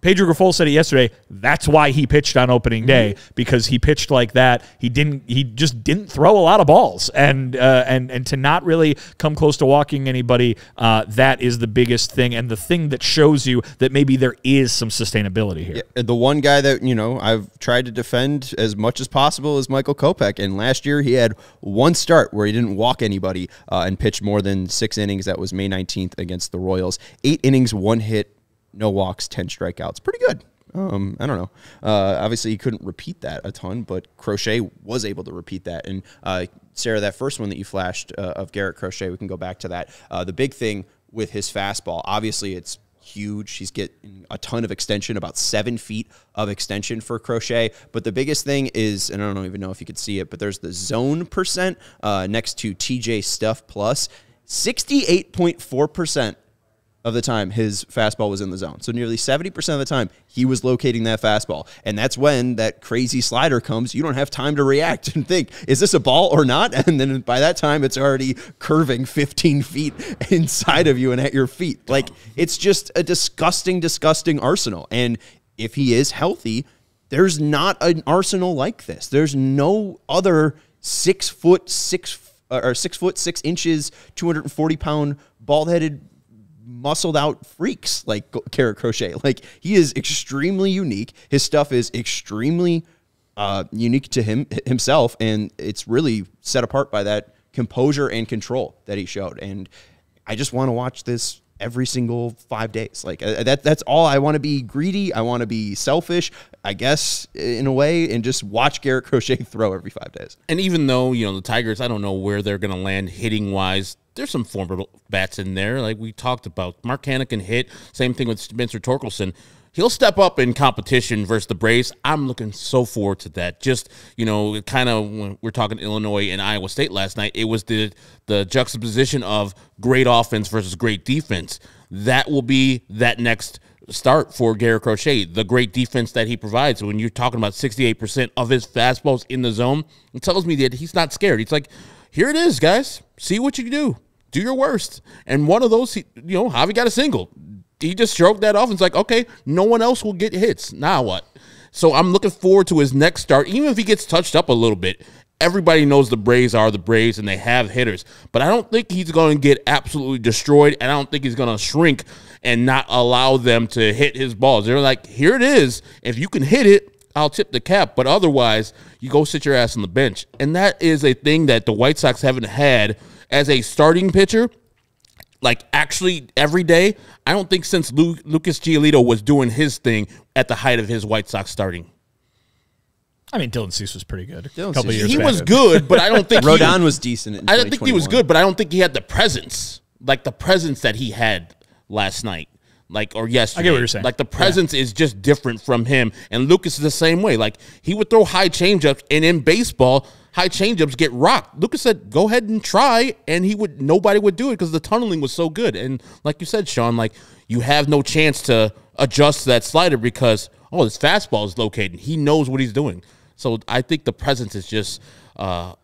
Pedro Grifol said it yesterday. That's why he pitched on opening day because he pitched like that. He didn't. He just didn't throw a lot of balls, and uh, and and to not really come close to walking anybody, uh, that is the biggest thing, and the thing that shows you that maybe there is some sustainability here. Yeah, the one guy that you know I've tried to defend as much as possible is Michael Kopech, and last year he had one start where he didn't walk anybody uh, and pitched more than six innings. That was May 19th against the Royals. Eight innings, one hit, no walks, ten strikeouts. Pretty good. Um, I don't know. Uh, obviously, he couldn't repeat that a ton, but Crochet was able to repeat that. And uh, Sarah, that first one that you flashed uh, of Garrett Crochet, we can go back to that. Uh, the big thing with his fastball, obviously, it's huge. He's getting a ton of extension, about seven feet of extension for Crochet. But the biggest thing is, and I don't even know if you could see it, but there's the zone percent uh, next to TJ Stuff Plus, 68.4% of the time his fastball was in the zone. So nearly 70% of the time he was locating that fastball. And that's when that crazy slider comes. You don't have time to react and think, is this a ball or not? And then by that time it's already curving 15 feet inside of you and at your feet. Like it's just a disgusting, disgusting arsenal. And if he is healthy, there's not an arsenal like this. There's no other six foot six uh, or six foot six inches, two hundred and forty pound bald headed, muscled out freaks like Garrett Crochet. Like he is extremely unique. His stuff is extremely uh, unique to him himself, and it's really set apart by that composure and control that he showed. And I just want to watch this every single five days. Like uh, that that's all I want to be greedy. I want to be selfish, I guess, in a way, and just watch Garrett Crochet throw every five days. And even though, you know, the Tigers, I don't know where they're going to land hitting wise. There's some formidable bats in there, like we talked about. Mark Canha can hit. Same thing with Spencer Torkelson he'll step up in competition versus the Braves. I'm looking so forward to that. Just you know, kind of when we're talking Illinois and Iowa State last night, it was the the juxtaposition of great offense versus great defense. That will be that next start for Garrett Crochet, the great defense that he provides. When you're talking about 68% of his fastballs in the zone, it tells me that he's not scared. He's like, here it is, guys. See what you can do. Do your worst. And one of those, you know, Javi got a single he just stroked that off and it's like, okay, no one else will get hits. Now what? So I'm looking forward to his next start. Even if he gets touched up a little bit, everybody knows the Braves are the Braves and they have hitters. But I don't think he's going to get absolutely destroyed, and I don't think he's going to shrink and not allow them to hit his balls. They're like, here it is. If you can hit it, I'll tip the cap. But otherwise, you go sit your ass on the bench. And that is a thing that the White Sox haven't had as a starting pitcher like actually every day. I don't think since Lu- Lucas Giolito was doing his thing at the height of his White Sox starting. I mean, Dylan Cease was pretty good. Dylan a couple Cease- years He back. was good, but I don't think he- Rodon was decent. In I don't think he was good, but I don't think he had the presence, like the presence that he had last night, like or yesterday. I get what you're saying. Like the presence is just different from him. And Lucas is the same way. Like he would throw high changeups, and in baseball, high changeups get rocked. Lucas said, "Go ahead and try," and he would. Nobody would do it because the tunneling was so good. And like you said, Sean, like you have no chance to adjust that slider because oh, his fastball is located. He knows what he's doing. So I think the presence is just. uh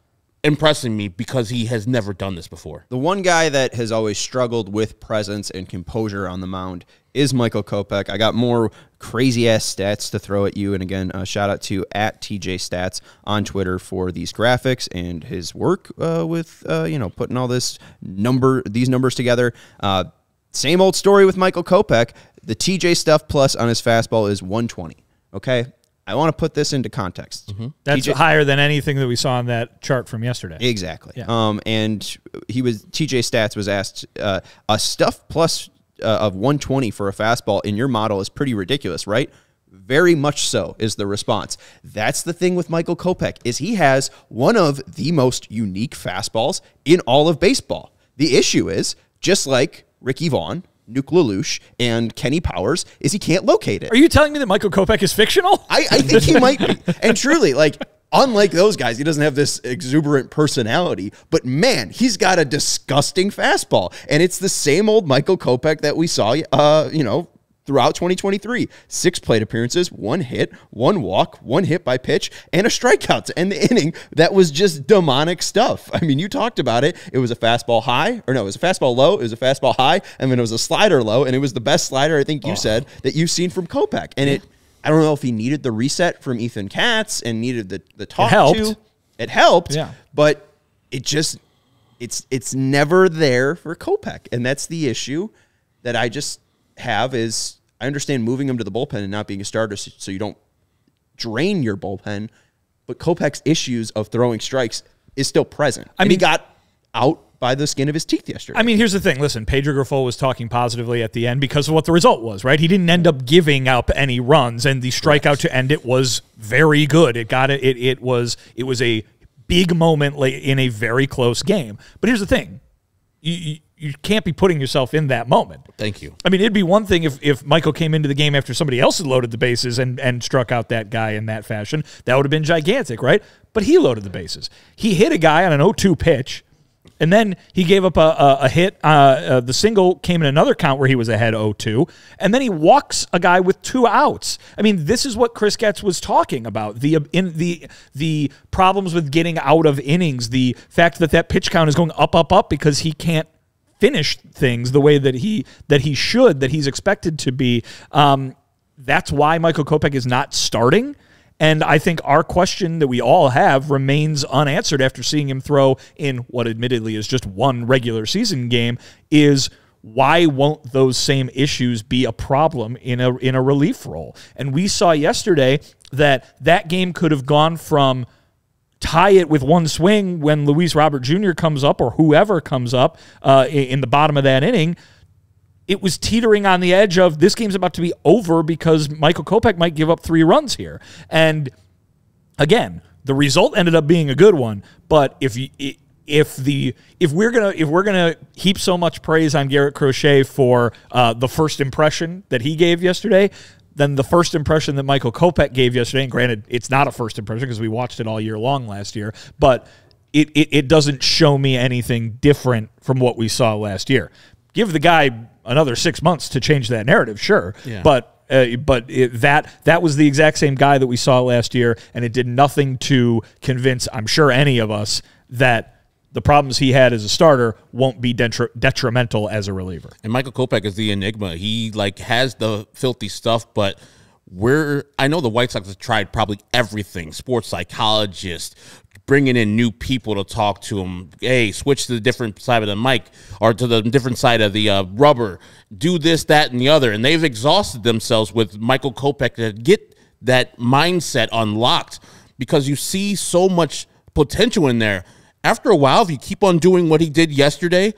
impressing me because he has never done this before. The one guy that has always struggled with presence and composure on the mound is Michael Kopech. I got more crazy ass stats to throw at you. And again, uh, shout out to at TJ Stats on Twitter for these graphics and his work uh, with uh, you know putting all this number these numbers together. Uh, same old story with Michael Kopech. The TJ stuff plus on his fastball is 120. Okay. I want to put this into context. That's TJ higher than anything that we saw on that chart from yesterday. Exactly. Yeah. Um, and he was TJ Stats was asked uh, a stuff plus uh, of 120 for a fastball in your model is pretty ridiculous, right? Very much so is the response. That's the thing with Michael Kopech is he has one of the most unique fastballs in all of baseball. The issue is just like Ricky Vaughn, Nuke LaLoosh, and Kenny Powers is he can't locate it. Are you telling me that Michael Kopech is fictional? I, I think he might be. And truly, like, unlike those guys, he doesn't have this exuberant personality, but man, he's got a disgusting fastball. And it's the same old Michael Kopech that we saw, uh, you know, throughout 2023. Six plate appearances, one hit, one walk, one hit by pitch, and a strikeout to end the inning. That was just demonic stuff. I mean, you talked about it. It was a fastball high, or no, it was a fastball low, it was a fastball high, and then it was a slider low, and it was the best slider, I think you said, that you've seen from Kopech. And it, I don't know if he needed the reset from Ethan Katz and needed the, the talk It helped. to. It helped, Yeah. but it just, it's it's never there for Kopech. And that's the issue that I just have is I understand moving him to the bullpen and not being a starter so, you don't drain your bullpen, but Kopech's issues of throwing strikes is still present. I I mean, he got out by the skin of his teeth yesterday. I mean, here's the thing. Listen, Pedro Grifol was talking positively at the end because of what the result was, right? He didn't end up giving up any runs, and the strikeout to end it was very good. It got it. It, it was it was a big moment late in a very close game. But here's the thing: you, you you can't be putting yourself in that moment. Thank you. I mean, it'd be one thing if, if Michael came into the game after somebody else had loaded the bases and, and struck out that guy in that fashion. That would have been gigantic, right? But he loaded the bases. He hit a guy on an 0 2 pitch, and then he gave up a, a, a hit. Uh, uh, the single came in another count where he was ahead 0 2, and then he walks a guy with two outs. I mean, this is what Chris Getz was talking about the in the the problems with getting out of innings, the fact that that pitch count is going up, up, up because he can't finish things the way that he that he should that he's expected to be um, that's why Michael Kopech is not starting And I think our question that we all have remains unanswered after seeing him throw in what admittedly is just one regular season game is why won't those same issues be a problem in a in a relief role? And we saw yesterday that that game could have gone from tie it with one swing when Luis Robert Jr. comes up or whoever comes up uh, in the bottom of that inning. It was teetering on the edge of this game's about to be over because Michael Kopech might give up three runs here. And again, the result ended up being a good one. But if if the if we're gonna if we're gonna heap so much praise on Garrett Crochet for uh, the first impression that he gave yesterday, then the first impression that Michael Kopech gave yesterday, and granted, it's not a first impression because we watched it all year long last year, but it, it, it doesn't show me anything different from what we saw last year. Give the guy another six months to change that narrative, sure, Yeah. but uh, but it, that that was the exact same guy that we saw last year, and it did nothing to convince I'm sure any of us that the problems he had as a starter won't be detri- detrimental as a reliever. And Michael Kopech is the enigma. He like has the filthy stuff, but we're I know the White Sox have tried probably everything. Sports psychologist, bringing in new people to talk to him. Hey, switch to the different side of the mic or to the different side of the uh, rubber. Do this, that, and the other. And they've exhausted themselves with Michael Kopech to get that mindset unlocked because you see so much potential in there. After a while, if you keep on doing what he did yesterday,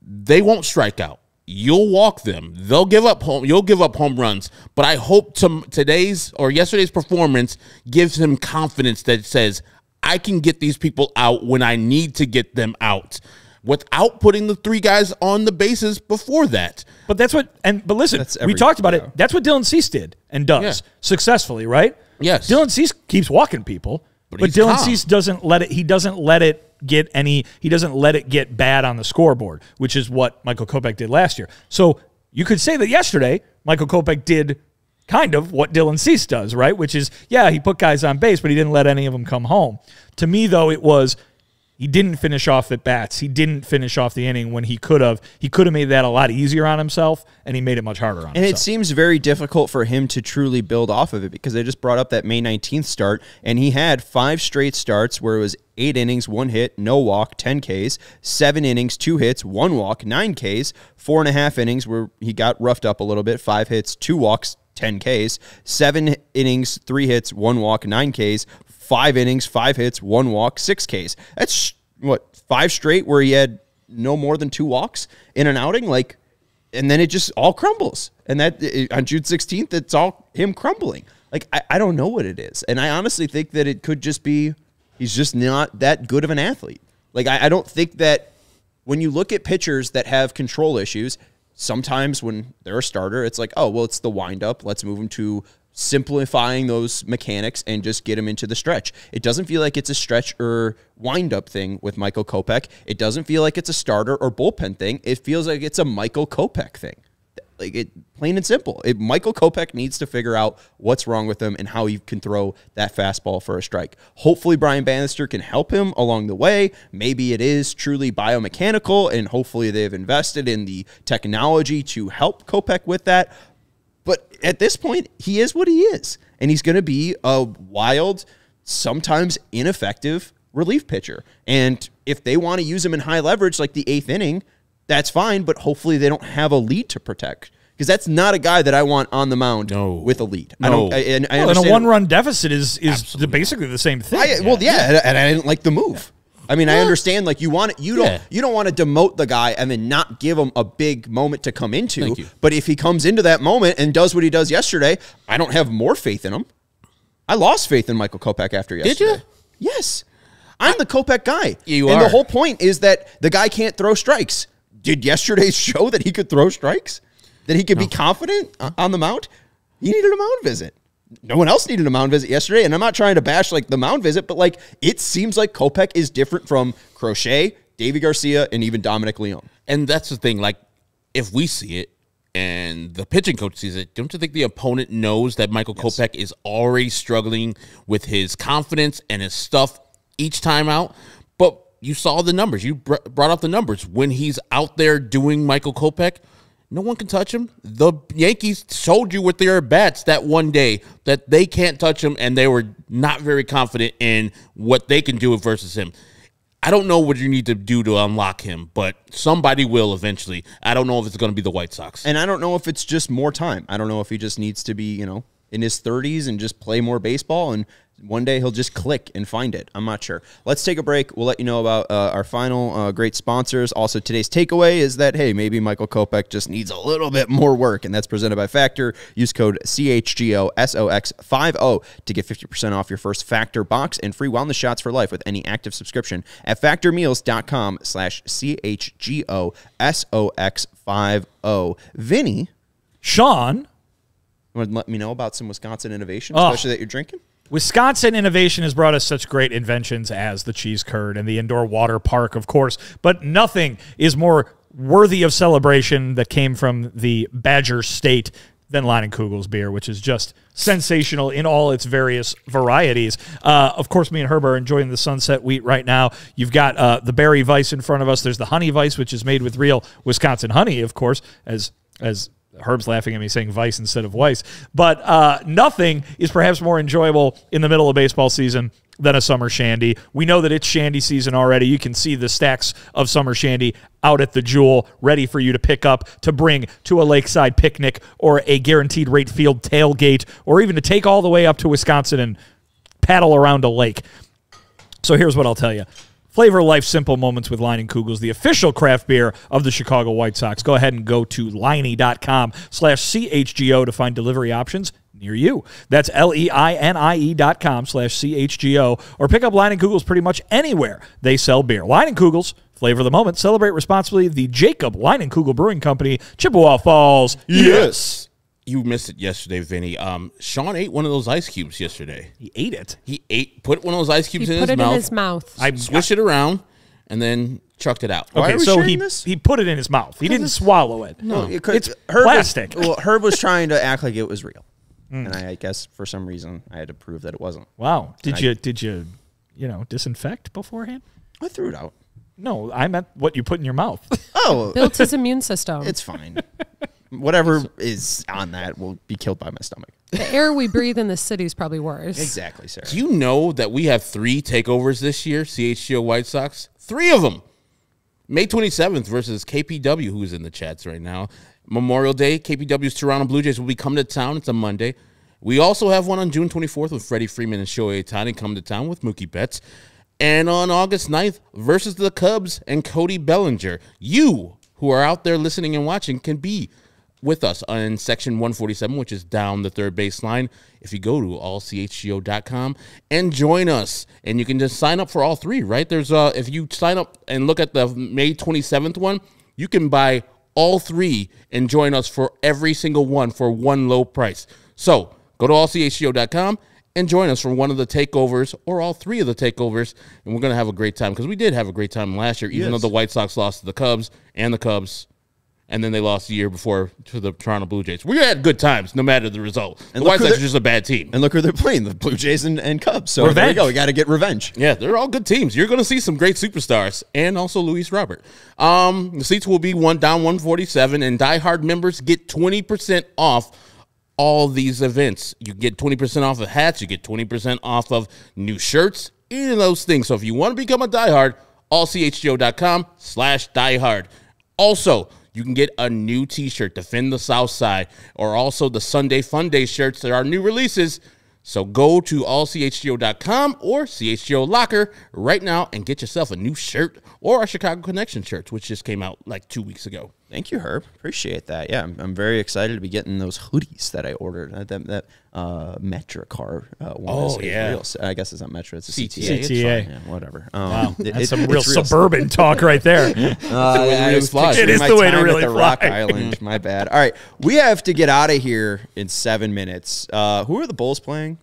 they won't strike out. You'll walk them. They'll give up home. You'll give up home runs. But I hope to, today's or yesterday's performance gives him confidence that says I can get these people out when I need to get them out, without putting the three guys on the bases before that. But that's what and but listen, That's we talked about yeah. it. That's what Dylan Cease did and does Yeah. successfully, right? Yes. Dylan Cease keeps walking people, but, he's Dylan calm. Cease doesn't let it. He doesn't let it get any. He doesn't let it get bad on the scoreboard, which is what Michael Kopech did last year. So you could say that yesterday Michael Kopech did kind of what Dylan Cease does, right? Which is yeah, he put guys on base, but he didn't let any of them come home. To me, though, it was he didn't finish off at bats. He didn't finish off the inning when he could have. He could have made that a lot easier on himself, and he made it much harder on And it seems very difficult for him to truly build off of it because I just brought up that May 19th start, and he had five straight starts where it was eight innings, one hit, no walk, 10 Ks, seven innings, two hits, one walk, nine Ks, four and a half innings where he got roughed up a little bit, five hits, two walks, 10 Ks, seven innings, three hits, one walk, nine Ks, five innings, five hits, one walk, six Ks. That's what, five straight where he had no more than two walks in an outing? Like, and then it just all crumbles. And that on June 16th, it's all him crumbling. Like I, I don't know what it is, and I honestly think that it could just be he's just not that good of an athlete. Like I, I don't think that when you look at pitchers that have control issues, sometimes when they're a starter, it's like oh well, it's the windup. Let's move him to simplifying those mechanics and just get him into the stretch. It doesn't feel like it's a stretch or windup thing with Michael Kopech. It doesn't feel like it's a starter or bullpen thing. It feels like it's a Michael Kopech thing. Like it, plain and simple. It, Michael Kopech needs to figure out what's wrong with him and how he can throw that fastball for a strike. Hopefully, Brian Bannister can help him along the way. Maybe it is truly biomechanical, and hopefully, they've invested in the technology to help Kopech with that. But at this point, he is what he is. And he's going to be a wild, sometimes ineffective relief pitcher. And if they want to use him in high leverage like the eighth inning, that's fine. But hopefully they don't have a lead to protect. Because that's not a guy that I want on the mound No. with a lead. I No. don't. I, and I Well, and a one-run deficit is is basically the same thing. I, well, yeah, and- and I didn't like the move. I mean, I understand. Like you want you don't Yeah. you don't want to demote the guy and then not give him a big moment to come into. Thank you. But if he comes into that moment and does what he does yesterday, I don't have more faith in him. I lost faith in Michael Kopech after yesterday. Did you? Yes, I'm the Kopech guy. You and are. the whole point is that the guy can't throw strikes. Did yesterday's show that he could throw strikes? That he could be confident o- on the mound? He needed a mound visit. No one else needed a mound visit yesterday, and I'm not trying to bash like the mound visit, but like it seems like Kopech is different from Crochet, Deivi García, and even Dominic Leone. And that's the thing. Like, if we see it and the pitching coach sees it, don't you think the opponent knows that Michael Kopech is already struggling with his confidence and his stuff each time out? You saw the numbers. You br- brought up the numbers. When he's out there doing Michael Kopech, No one can touch him. The Yankees told you with their bats that one day that they can't touch him, and they were not very confident in what they can do versus him. I don't know what you need to do to unlock him, but somebody will eventually. I don't know if it's going to be the White Sox. And I don't know if it's just more time. I don't know if he just needs to be, you know, in his 30s and just play more baseball and one day he'll just click and find it. I'm not sure. Let's take a break. We'll let you know about uh, our final uh, great sponsors. Also, today's takeaway is that, hey, maybe Michael Kopech just needs a little bit more work, and that's presented by Factor. Use code CHGOSOX50 to get 50% off your first Factor box and free wellness shots for life with any active subscription at factormeals.com slash CHGOSOX50. Vinny, Sean, You want to let me know about some Wisconsin innovation, Oh. especially that you're drinking? Wisconsin innovation has brought us such great inventions as the cheese curd and the indoor water park, of course, but nothing is more worthy of celebration that came from the Badger State than Leinenkugel's beer, which is just sensational in all its various varieties. Uh, of course, me and Herb are enjoying the Sunset Wheat right now. You've got uh, the Berry Vice in front of us. There's the Honey Vice, which is made with real Wisconsin honey, of course, as as Herb's laughing at me saying Vice instead of Weiss. But uh, nothing is perhaps more enjoyable in the middle of baseball season than a summer shandy. We know that it's shandy season already. You can see the stacks of summer shandy out at the Jewel, ready for you to pick up to bring to a lakeside picnic or a guaranteed rate field tailgate, or even to take all the way up to Wisconsin and paddle around a lake. So here's what I'll tell you. Flavor life simple moments with Leinenkugels, the official craft beer of the Chicago White Sox. Go ahead and go to leinie.com slash CHGO to find delivery options near you. That's L-E-I-N-I-E E dot com slash CHGO or pick up Leinenkugels pretty much anywhere they sell beer. Leinenkugels, flavor of the moment. Celebrate responsibly. The Jacob Leinenkugel Brewing Company, Chippewa Falls. Yes. You missed it yesterday, Vinny. Um, Sean ate one of those ice cubes yesterday. He ate it. He ate, put one of those ice cubes He in put his it mouth, in his mouth. I swish it around, and then chucked it out. Why Okay, are we so sharing he this? he put it in his mouth. He didn't swallow it. No, it could- it's Herb plastic. Was, well, Herb was trying to act like it was real, and I, I guess for some reason I had to prove that it wasn't. Wow. Did I- you did you you know disinfect beforehand? I threw it out. No, I meant what you put in your mouth. Oh, Built his immune system. it's fine. Whatever is on that will be killed by my stomach. the air we breathe in the city is probably worse. Exactly, sir. Do you know that we have three takeovers this year, CHGO White Sox? Three of them. May 27th versus KPW, who's in the chats right now. Memorial Day, KPW's Toronto Blue Jays will be coming to town. It's a Monday. We also have one on June 24th with Freddie Freeman and Shohei Ohtani coming to town with Mookie Betts. And on August 9th versus the Cubs and Cody Bellinger. You who are out there listening and watching can be with us on section 147, which is down the third baseline. If you go to allchgo.com and join us, and you can just sign up for all three, right? There's uh if you sign up and look at the May 27th one, you can buy all three and join us for every single one for one low price. So go to allchgo.com and join us for one of the takeovers or all three of the takeovers, and we're gonna have a great time because we did have a great time last year, even Yes. though the White Sox lost to the Cubs and the Cubs and then they lost the year before to the Toronto Blue Jays. We had good times, no matter the result. And the look White Sox are just a bad team. And look who they're playing: the Blue Jays and, and Cubs. So there you go. We got to get revenge. Yeah, they're all good teams. You're going to see some great superstars, and also Luis Robert. Um, the seats will be one down 147, and diehard members get 20% off all these events. You get 20% off of hats, you get 20% off of new shirts, any of those things. So if you want to become a diehard, allchgo.com slash diehard. Also, you can get a new t-shirt, Defend the South Side, or also the Sunday Fun Day shirts. There are new releases. So go to allchgo.com or CHGO Locker right now and get yourself a new shirt or our Chicago Connection shirts, which just came out like two weeks ago. Thank you, Herb. Appreciate that. Yeah, I'm, I'm very excited to be getting those hoodies that I ordered. Uh, that that uh, Metra car uh, one. Oh, is a yeah. real, I guess it's not Metra. It's a CTA. CTA. It's Yeah, whatever. Um, Wow, it- that's it- some real it's real suburban talk right there. Uh, way to I really was fly. picturing It is the way to really the Rock fly. Island. My bad. All right, we have to get out of here in seven minutes. Uh, who are the Bulls playing?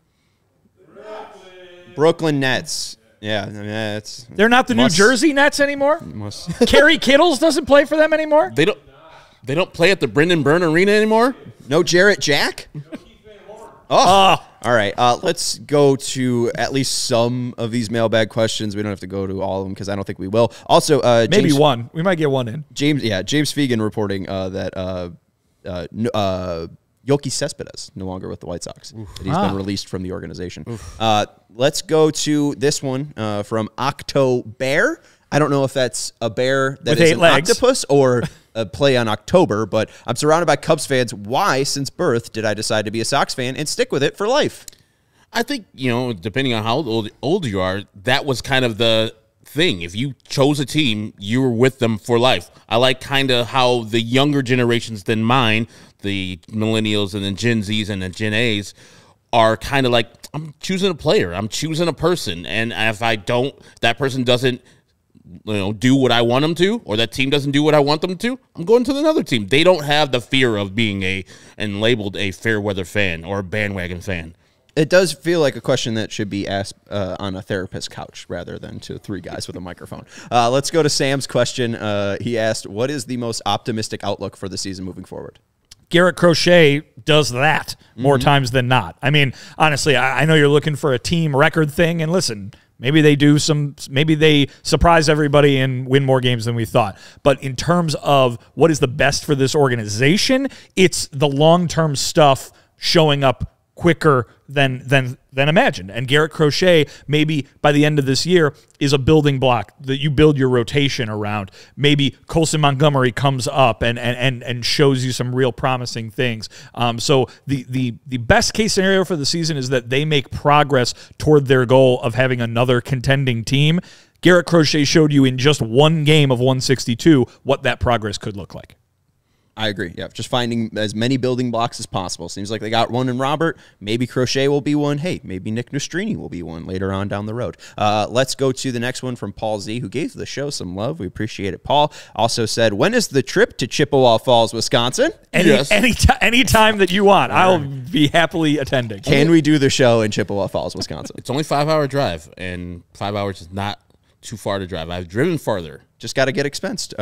Brooklyn Nets. Yeah, I mean, that's They're not the Must- New Jersey Nets anymore. must, Kerry Kittles doesn't play for them anymore. They don't they don't play at the Brendan Byrne Arena anymore? no Jarrett Jack. Oh, all right. Uh, let's go to at least some of these mailbag questions. We don't have to go to all of them because I don't think we will. Also, uh, Maybe James, one. We might get one in. James, yeah, James Fegan reporting uh, that uh, uh, uh, Yoelqui Cespedes no longer with the White Sox. That he's Ah. been released from the organization. Uh, let's go to this one uh, from Octo Bear. I don't know if that's a bear that With is an legs. octopus or a play on October, but I'm surrounded by Cubs fans. Why, since birth, did I decide to be a Sox fan and stick with it for life? I think you know, depending on how old old you are, that was kind of the thing. If you chose a team, you were with them for life. I like kind of how the younger generations than mine, the millennials and the Gen Zs and the Gen A's, are kind of like I'm choosing a player, I'm choosing a person, and if I don't, that person doesn't. You know, do what I want them to, or that team doesn't do what I want them to. I'm going to another team. They don't have the fear of being a and labeled a fair weather fan or a bandwagon fan. It does feel like a question that should be asked uh, on a therapist's couch rather than to three guys with a microphone. Uh, let's go to Sam's question. Uh, he asked, "What is the most optimistic outlook for the season moving forward?" Garrett Crochet does that more mm-hmm. times than not. I mean, honestly, I, I know you're looking for a team record thing, and listen, maybe they do some, maybe they surprise everybody and win more games than we thought. But in terms of what is the best for this organization, it's the long term stuff showing up quicker than than than imagined. And Garrett Crochet, maybe by the end of this year, is a building block that you build your rotation around. Maybe Colson Montgomery comes up and and and, and shows you some real promising things. Um, so the the the best case scenario for the season is that they make progress toward their goal of having another contending team. Garrett Crochet showed you in just one game of 162 what that progress could look like. I agree. Yeah, just finding as many building blocks as possible. Seems like they got one in Robert. Maybe Crochet will be one. Hey, maybe Nick Nastrini will be one later on down the road. Uh, let's go to the next one from Paul Z, who gave the show some love. We appreciate it. Paul also said, "When is the trip to Chippewa Falls, Wisconsin? Any Yes. any ti- any time that you want, I'll be happily attending. Can we do the show in Chippewa Falls, Wisconsin? It's only five hour drive, and five hours is not too far to drive. I've driven farther. Just got to get expensed." Uh,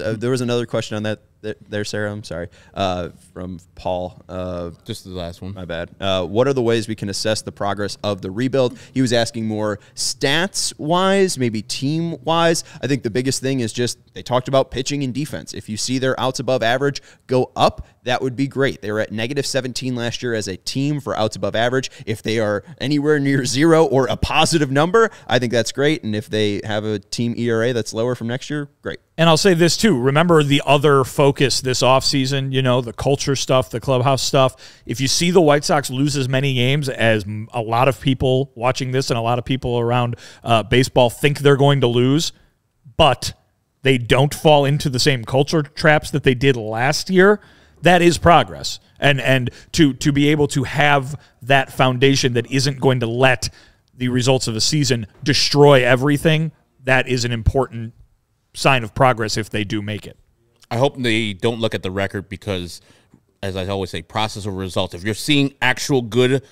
uh, there was another question on that th- there, Sarah. I'm sorry, uh, from Paul. Uh, Just the last one. My bad. Uh, what are the ways we can assess the progress of the rebuild? He was asking more stats wise, maybe team wise. I think the biggest thing is just they talked about pitching and defense. If you see their outs above average go up, that would be great. They were at negative 17 last year as a team for outs above average. If they are anywhere near zero or a positive number, I think that's great. And if they have a team ERA that's lower from next year, great. And I'll say this too. Remember the other focus this offseason, you know, the culture stuff, the clubhouse stuff. If you see the White Sox lose as many games as a lot of people watching this and a lot of people around uh, baseball think they're going to lose, but they don't fall into the same culture traps that they did last year, that is progress. And and to to be able to have that foundation that isn't going to let the results of a season destroy everything, that is an important sign of progress if they do make it. I hope they don't look at the record because, as I always say, process over results. If you're seeing actual good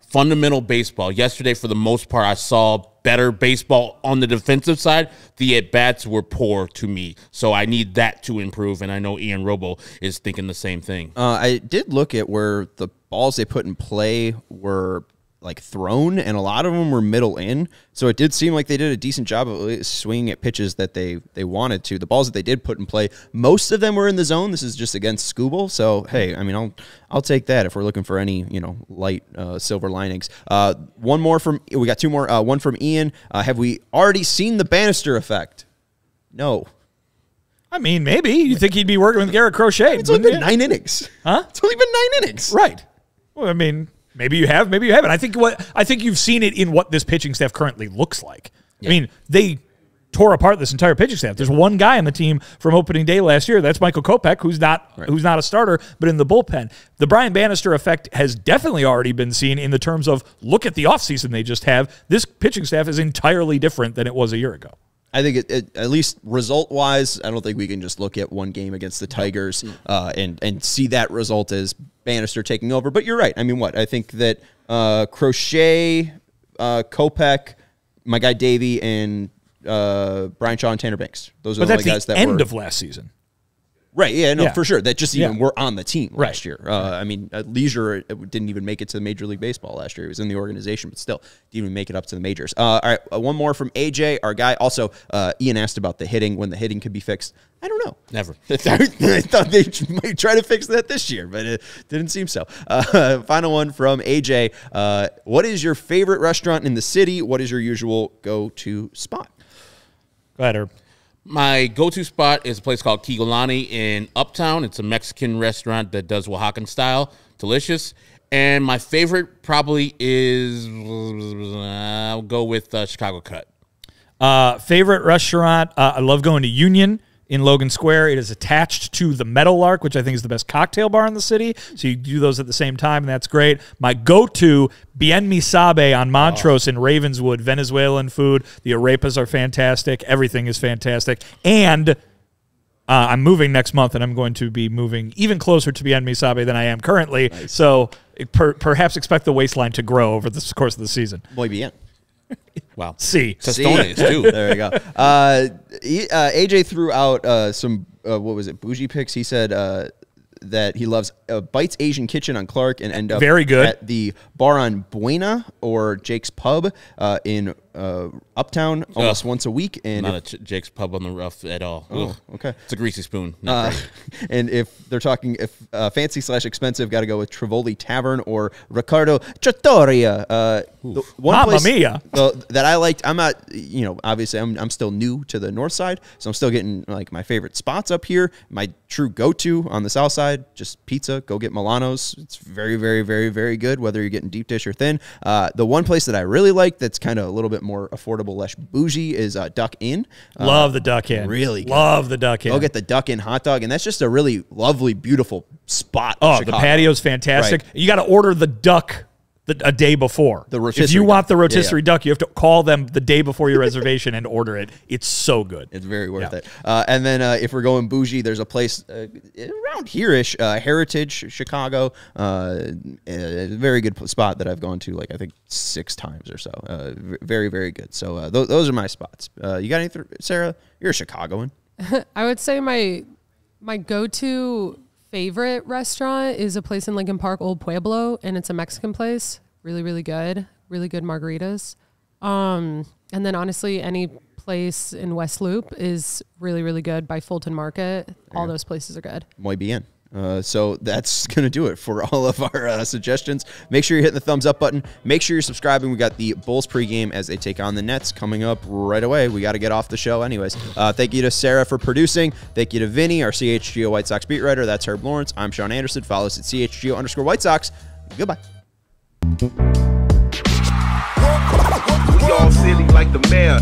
fundamental baseball, yesterday for the most part, I saw better baseball on the defensive side. The at bats were poor to me, so I need that to improve. And I know Ian Robo is thinking the same thing. Uh, I did look at where the balls they put in play were like thrown, and a lot of them were middle in. So it did seem like they did a decent job of swinging at pitches that they they wanted to. The balls that they did put in play, most of them were in the zone. This is just against Skubal, so hey, I mean, I'll I'll take that if we're looking for any you know light uh, silver linings. Uh, one more from we got two more. Uh, one from Ian. Uh, have we already seen the Bannister effect? No. I mean, maybe you think he'd be working with Garrett Crochet. It's only been nine innings. Huh? It's only been nine innings. Right. Well, I mean, maybe you have, maybe you haven't. I think what I think you've seen it in what this pitching staff currently looks like. I mean, they tore apart this entire pitching staff. There's one guy on the team from opening day last year. That's Michael Kopech, who's not who's not a starter, but in the bullpen. The Brian Bannister effect has definitely already been seen in the terms of look at the offseason they just have. This pitching staff is entirely different than it was a year ago. I think it, it, at least result wise, I don't think we can just look at one game against the Tigers uh, and and see that result as Bannister taking over. But you're right. I mean, what I think that uh, Crochet, uh, Kopech, my guy Deivi, and uh, Bryan Shaw and Tanner Banks. Those are But the only guys the that end were. of last season. Right. Yeah. No, Yeah. for sure. That just even Yeah. were on the team Right. last year. Uh, I mean, uh, Leasure uh, didn't even make it to the Major League Baseball last year. He was in the organization, but still didn't even make it up to the majors. Uh, all right. Uh, one more from AJ, our guy. Also, uh, Ian asked about the hitting when the hitting could be fixed. I don't know. Never. I thought they might try to fix that this year, but it didn't seem so. Uh, final one from AJ. Uh, what is your favorite restaurant in the city? What is your usual go-to spot? Go ahead, Herb. My go-to spot is a place called Kie-Gol-Lanee in Uptown. It's a Mexican restaurant that does Oaxacan style, delicious. And my favorite probably is I'll go with uh, Chicago Cut. Uh, favorite restaurant? Uh, I love going to Union in Logan Square. It is attached to the Meadowlark, which I think is the best cocktail bar in the city. So you do those at the same time, and that's great. My go-to Bien Mi Sabe on Montrose in Ravenswood, Venezuelan food. The arepas are fantastic. Everything is fantastic, and. Uh, I'm moving next month, and I'm going to be moving even closer to Bien Mi Sabe than I am currently. So per, perhaps expect the waistline to grow over the course of the season. Muy bien. Wow. See, Tostones, See? too. there we go. Uh, he- uh, AJ threw out uh, some uh, what was it? Bougie picks. He said uh, that he loves uh, Bites Asian Kitchen on Clark and end up Very good. at the bar on Buena or Jake's Pub uh, in uh, Uptown almost Ugh. once a week. And Not if- a Jake's Pub on the rough at all. Ugh. okay. It's a greasy spoon. Not Uh, and if they're talking if uh, fancy slash expensive, got to go with Trivoli Tavern or Riccardo Trattoria. Uh, the one Mamma place mia. the- that I liked. I'm not, you know, obviously I'm, I'm still new to the north side, so I'm still getting like my favorite spots up here. My true go to on the south side, just pizza. Go get Milano's. It's very, very, very, very good. Whether you're getting deep dish or thin. Uh, the one place that I really like that's kind of a little bit more affordable, less bougie, is uh, Duck Inn. Uh, love the Duck Inn. really good. love the Duck Inn. Go get the duck in hot dog, and that's just a really lovely, beautiful spot. Oh, the patio's fantastic. Right. You got to order the duck the, a day before. The rotisserie if you want the duck. Yeah, rotisserie yeah. duck, you have to call them the day before your reservation and order it. It's so good. It's very worth Yeah. it. Uh, and then uh, if we're going bougie, there's a place uh, around here-ish, uh, Heritage, Chicago. Uh, a very good spot that I've gone to like I think six times or so. Uh, very, very good. So uh, th- those are my spots. Uh, you got anything, Sarah? You're a Chicagoan. I would say my my go-to favorite restaurant is a place in Lincoln Park, Old Pueblo, and it's a Mexican place. Really, really good. Really good margaritas. Um, and then honestly, any place in West Loop is really, really good by Fulton Market. All those places are good. Muy bien. Uh, so that's going to do it for all of our uh, suggestions. Make sure you're hitting the thumbs up button. Make sure you're subscribing. We got the Bulls pregame as they take on the Nets coming up right away. We got to get off the show, anyways. Uh, thank you to Sarah for producing. Thank you to Vinnie, our CHGO White Sox beat writer. That's Herb Lawrence. I'm Sean Anderson. Follow us at CHGO underscore White Sox. Goodbye. We all silly like the mayor.